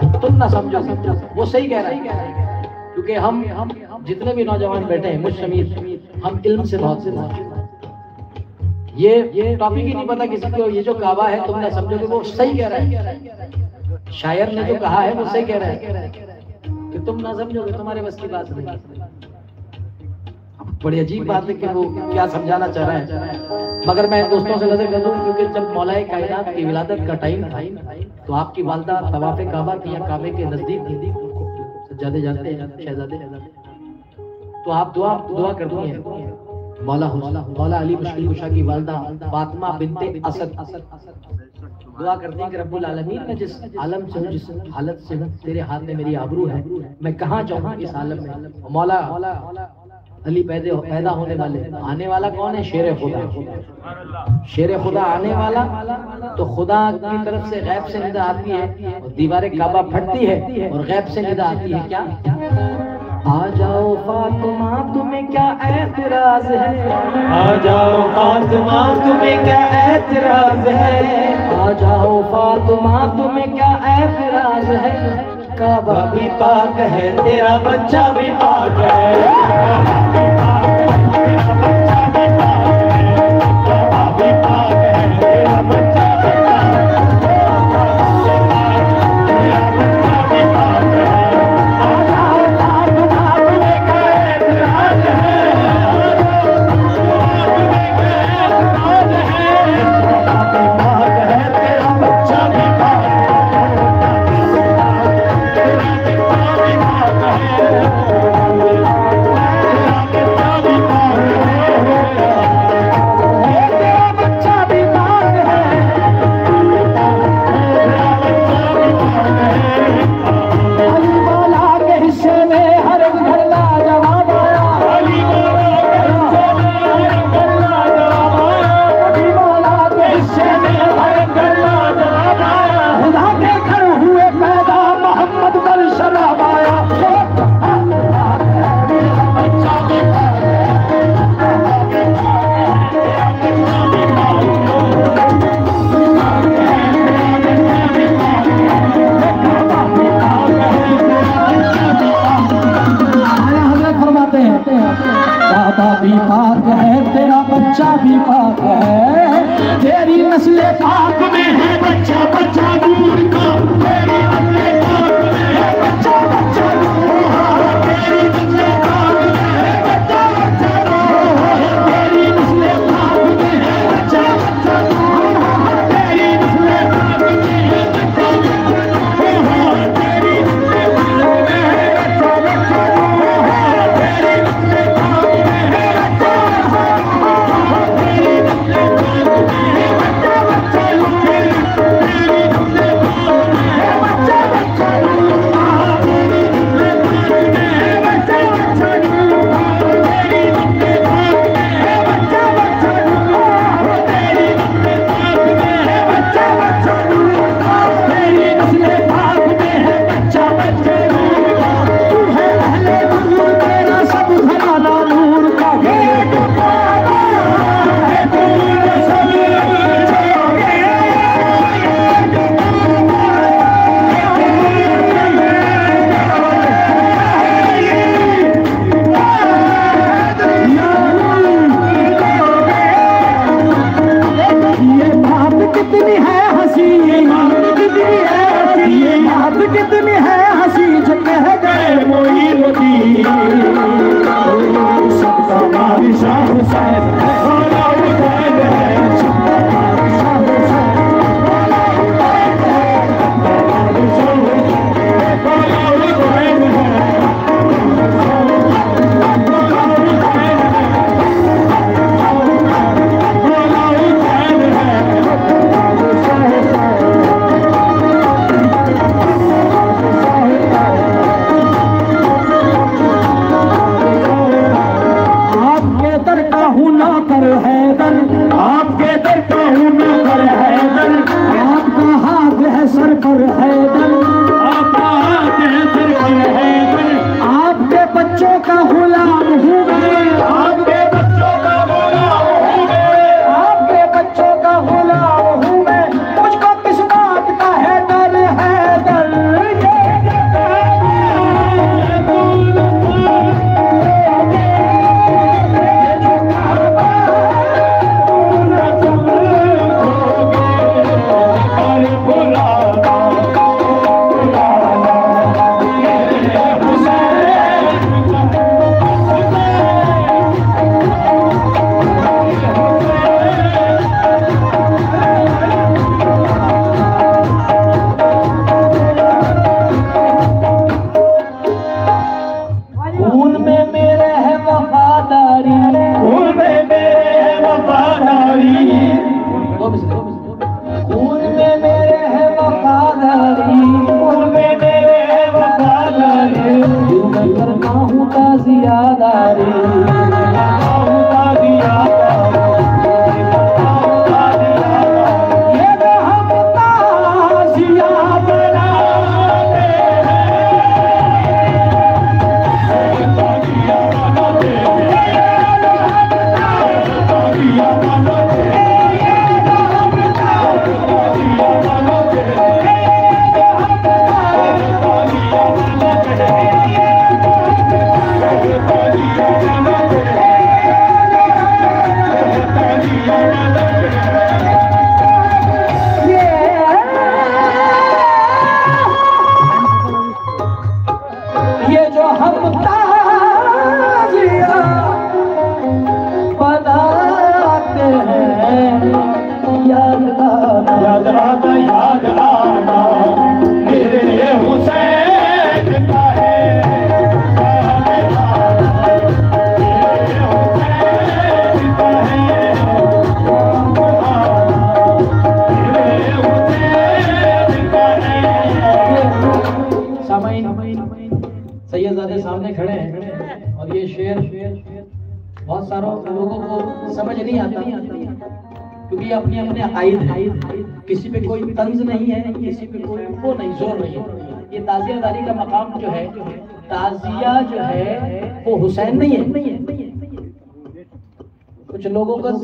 تم نہ سمجھو، وہ صحیح کہہ رہا ہے۔ کیونکہ ہم جتنے بھی نوجوان بیٹھے ہیں، مجھ شمیر ہم علم سے بہت سے یہ ٹاپک ہی نہیں پتا کسی کو، یہ جو کعبہ ہے، تم نہ سمجھو کہ وہ صحیح کہہ رہا ہے۔ شاعر نے جو کہا ہے، وہ صحیح کہہ رہا ہے۔ کہ تم نہ سمجھو گے تمہارے بس کی بات نہیں۔ بڑی عجیب بات ہے کہ وہ کیا سمجھانا چاہ رہا ہے۔ مگر میں دوستوں سے نظر کر دوں کیونکہ جب مولا کائنات کی ولادت کا ٹائم تھا، تو آپ کی والدہ طواف کعبہ کی یا کعبے کے نزدیک تھی۔ سجادے جانتے ہیں، شہزادے۔ تو آپ دعا دعا کرتی ہیں۔ مولا مولا علی مشکل کشا کی والدہ فاطمہ بنت اسد۔ دعا کرتے ہیں کہ رب العالمین میں جس عالم سے ہوں، جس حالت سے ہوں، تیرے ہاتھ میں میری آبرو ہے، میں کہاں جاؤں اس عالم میں؟ مولا علی پیدا پیدا ہونے والے۔ آنے والا کون ہے؟ شیر خدا۔ شیر خدا آنے والا تو خدا کی طرف سے غیب سے ندا آتی ہے اور دیوار کعبہ پھٹتی ہے اور غیب سے ندا آتی ہے۔ کیا؟ آ جاؤ فاطمہ تمہیں کیا اعتراض ہے؟ آ جاؤ فاطمہ تمہیں کیا اعتراض ہے؟ آ جاؤ فاطمہ تمہیں کیا اعتراض ہے؟ کعبہ۔ کعبہ بھی پاک ہے تیرا بچہ بھی پاک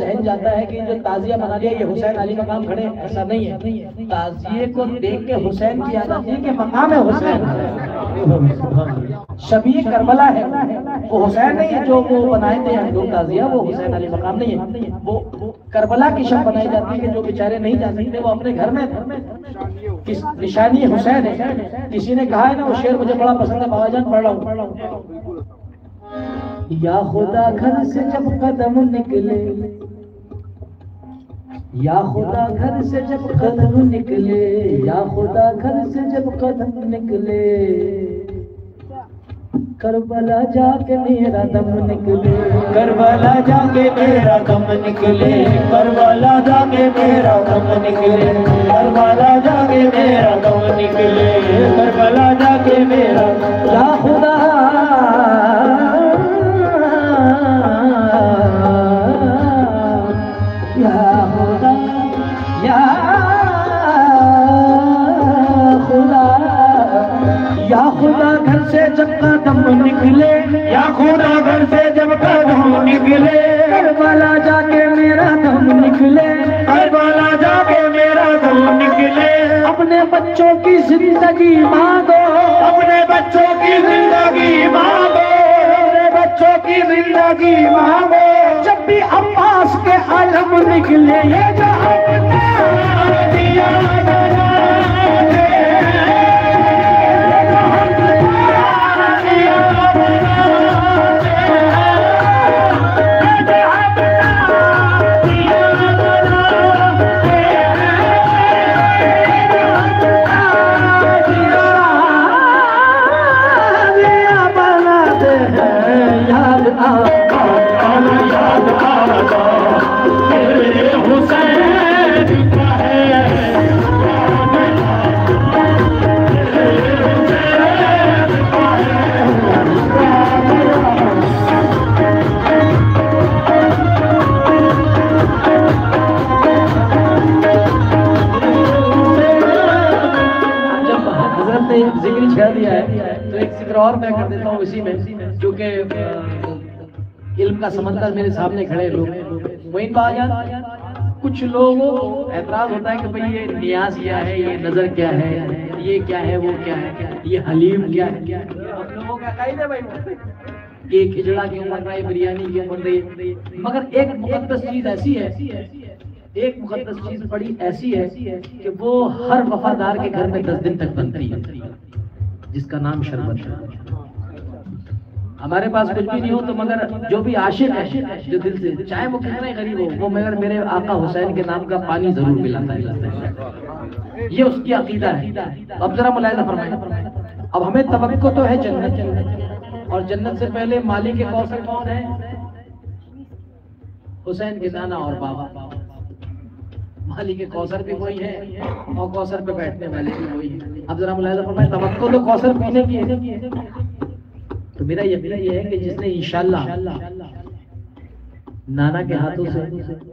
ذہن جاتا ہے کہ جو تعزیہ بنا لیا، یہ حسین علی مقام کھڑے ایسا نہیں ہے۔ تعزیے کو دیکھ کے حسین کی یاد ہے کہ مقام ہے حسین۔ شبیہ کربلا ہے۔ وہ حسین نہیں ہے جو وہ بنائے تھے ہم لوگ تعزیہ، وہ حسین علی مقام نہیں ہے۔ وہ کربلا کی شب بنائی جاتی ہے کہ جو بیچارے نہیں جا سکتے، وہ اپنے گھر میں۔ نشانی حسین ہے۔ کسی نے کہا ہے نا، وہ شعر مجھے بڑا پسند ہے، بابا جان، پڑھ رہا ہوں۔ یا خدا گھر سے جب قدم نکلے یا خدا گھر سے جب قدم نکلے، یا خدا گھر سے جب قدم نکلے، کربلا جا کے میرا دم نکلے، کربلا جا کے میرا دم نکلے، کربلا جا کے میرا دم نکلے، کربلا جا کے میرا دم نکلے، کربلا جا کے میرا نکلے۔ کربلا جا کے میرا دم نکلے۔ کربلا جا کے میرا دم نکلے۔ اپنے بچوں کی زندگی مانگو۔ اپنے بچوں کی زندگی مانگو۔ اپنے بچوں کی زندگی مانگو۔ جب بھی عباس کے علم نکلے یہ ہم نے دیا۔ اسی میں کیونکہ آ، علم کا سمندر میرے سامنے کھڑے لوگ۔ وہیں پا جان کچھ لوگوں کو اعتراض ہوتا ہے کہ بھئی یہ نیاز کیا ہے یہ نظر کیا ہے یہ کیا ہے وہ کیا ہے یہ حلیم کیا ہے۔ لوگوں کا قائد ہے بھائی یہ کھچڑا کیوں بن رہا ہے بریانی کیوں بن رہی ہے مگر ایک مقدس چیز ایسی ہے ایک مقدس چیز بڑی ایسی ہے کہ وہ ہر وفادار کے گھر میں دس دن تک بنتی ہے جس کا نام شربت ہے۔ ہمارے پاس کچھ بھی نہیں ہو تو مگر جو بھی عاشق ہے، جو دل سے، چاہے وہ کتنا ہی غریب ہو، وہ مگر میرے آقا حسین کے نام کا پانی ضرور ملاتا ہے۔ یہ اس کی عقیدہ ہے۔ اب ذرا ملاحظہ فرمائیں۔ اب ہمیں توقع تو ہے جنت اور جنت سے پہلے مالی کے کوثر کون ہے حسین کے نانا اور بابا۔ مالی کے کوثر بھی وہی ہے اور کوثر پہ بیٹھنے والے بھی وہی ہیں۔ اب ذرا ملاحظہ فرمائیں۔ توقع تو کوثر پینے کی ہے۔ تو میرا یقین یہ ہے کہ جس نے انشاءاللہ نانا کے ہاتھوں سے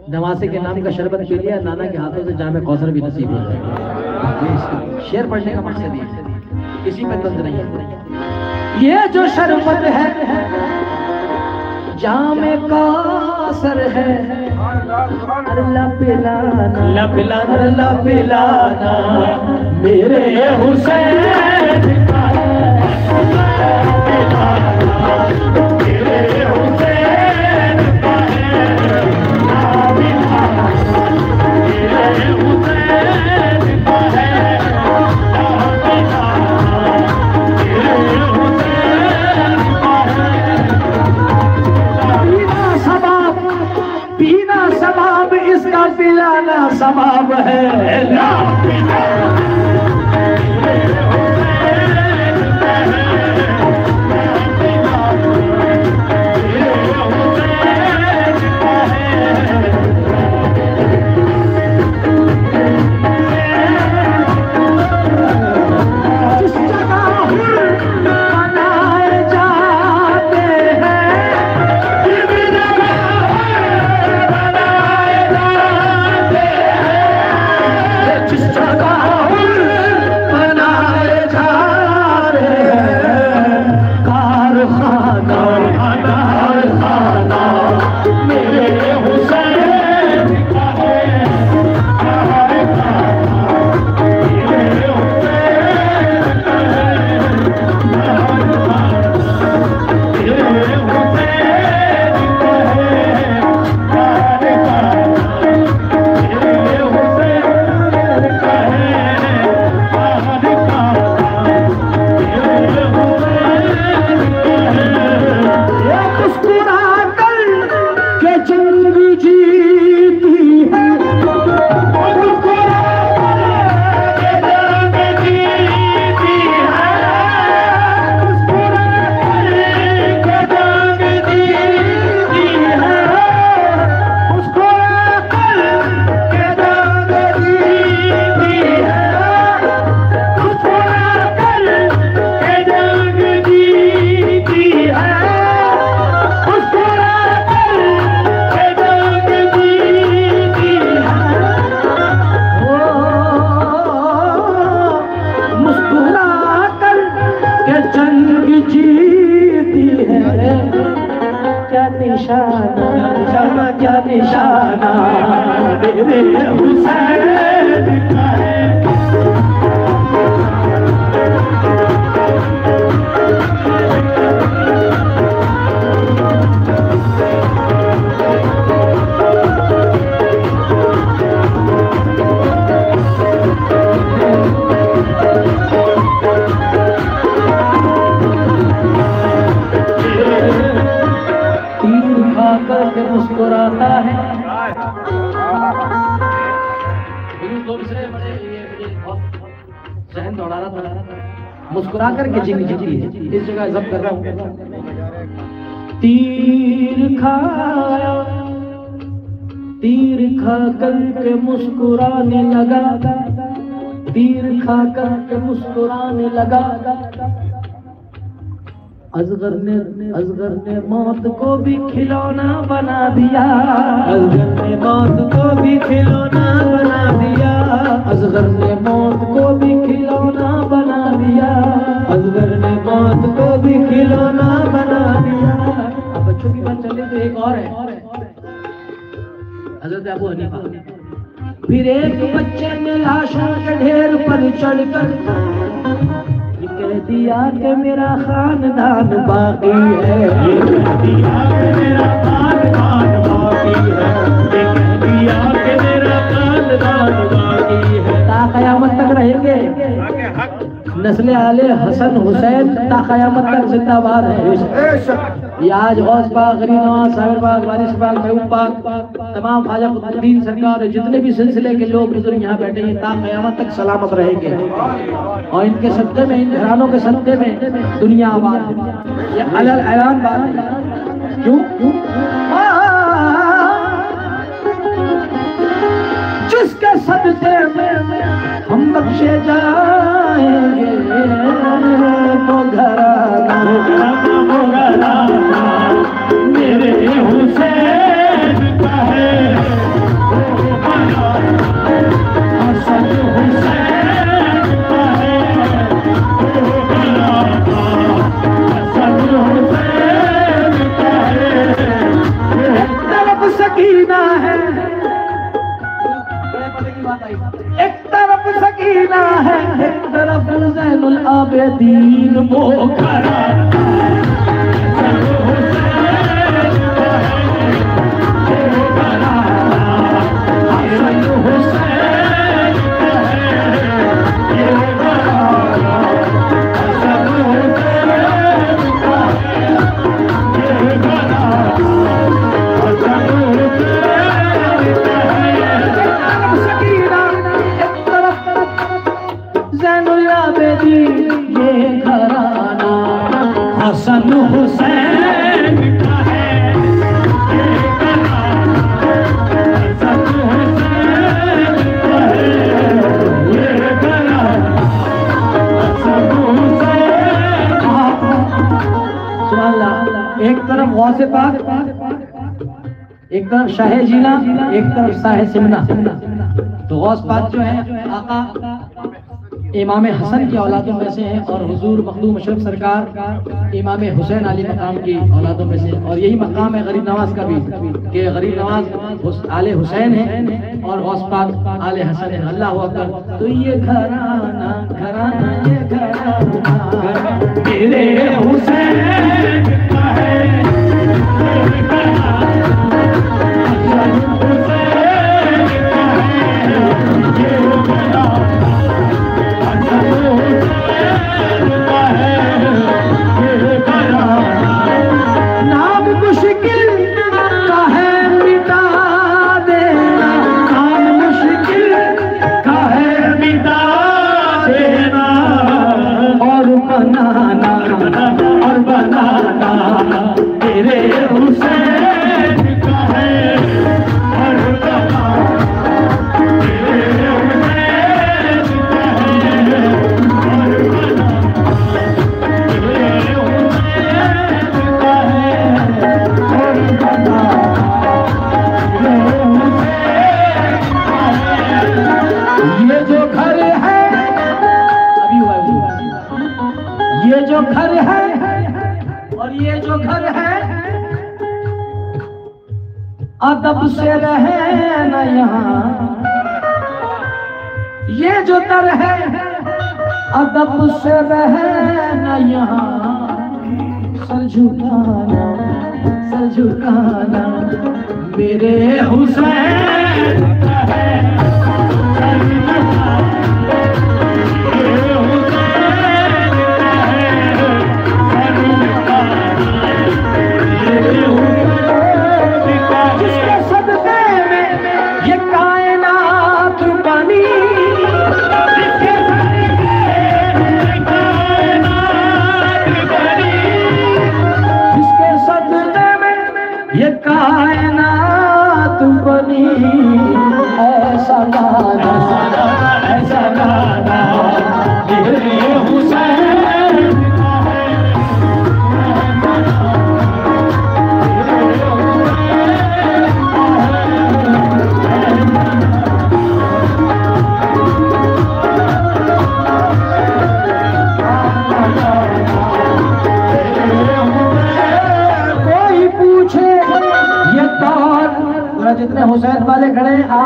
نواسے کے نام کا شربت پی لیا، نانا کے ہاتھوں سے جامع کوثر بھی نصیب ہو جائے شعر پڑھنے کا مقصد یہ ہے۔ کسی میں طنز نہیں ہے۔ یہ جو شربت ہے، جامع کوثر ہے۔ اللہ پلانا اللہ پلانا اللہ پلانا۔ میرے حسین کا سباب پینا سباب اس کا پلانا سباب ہے مسکرا کر کے جنگ جیتی ہے۔ اس جگہ ضبط کر رہا ہوں۔ تیر کھایا، تیر کھا کر کے مسکرانے لگا۔ تیر کھا کر کے مسکرانے لگا۔ ازغر نے ازغر نے موت کو بھی کھلونا بنا دیا۔ ازغر نے موت کو بھی کھلونا بنا دیا۔ ازغر نے موت کو بھی کھلونا بنا دیا۔ ازغر نے موت کو بھی کھلونا بنا دیا۔ اب بچوں کی بات چلے تو ایک اور ہے۔ حضرت ابو حنیفہ۔ پھر ایک بچے نے لاشوں کے ڈھیر پر چڑھ کر دیا کہ میرا خاندان باقی ہے دیا کہ میرا خاندان باقی ہے یہ کہہ دیا کہ میرا خاندان باقی ہے۔ تا قیامت تک رہیں گے۔ نسل آل حسن حسین تا قیامت تک زندہ باد ہے۔ یہ آج غوث پاک، غریب نواز صاحب پاک، وارث پاک، محبوب پاک، تمام خواجہ قطب الدین سرکار اور جتنے بھی سلسلے کے لوگ بزرگ یہاں بیٹھے ہیں، تا قیامت تک سلامت رہیں گے۔ اور ان کے صدقے میں، ان گھرانوں کے صدقے میں دنیا آباد ہے۔ یہ علل اعلان بات ہے۔ کیوں؟ جس کے صدقے میں ہم بخشے جائیں گے، تو گھرانا سکینہ ہے ایک طرف سکینہ ہے ایک طرف زین العابدین وہ گھرانا ایک ایک طرف غوث پاک، ایک طرف شاہ جینا، ایک طرف شاہ سمنا۔ تو غوث پاک جو ہے آقا امام حسن کی اولادوں میں سے ہیں اور حضور مخدوم اشرف سرکار امام حسین علی مقام کی اولادوں میں سے، اور یہی مقام ہے غریب نواز کا بھی، کہ غریب نواز آل حسین ہے اور غوث پاک آل حسن ہے اللہ اکبر۔ تو یہ گھرانہ گھرانہ یہ گھرانہ میرے حسین سے رہے یہاں۔ یہ جو تر ہے، ادب سے رہے نا یہاں۔ سر جھکانا سر جھکانا، میرے حسین۔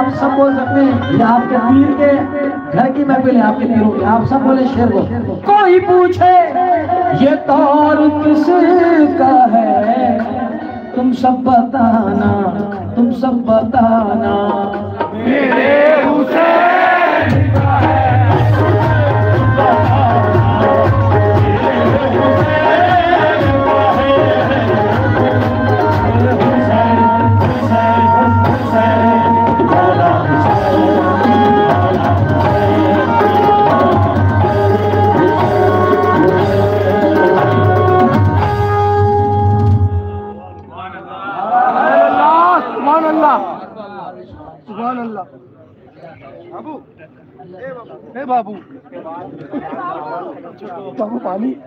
آپ سب بول سکتے ہیں، یہ آپ کے پیر کے گھر کی محفل ہے، آپ کے پیروں کی۔ آپ سب بولے شیر کو۔ کوئی پوچھے، یہ دور کس کا ہے؟ تم سب بتانا، تم سب بتانا۔ سبحان پانی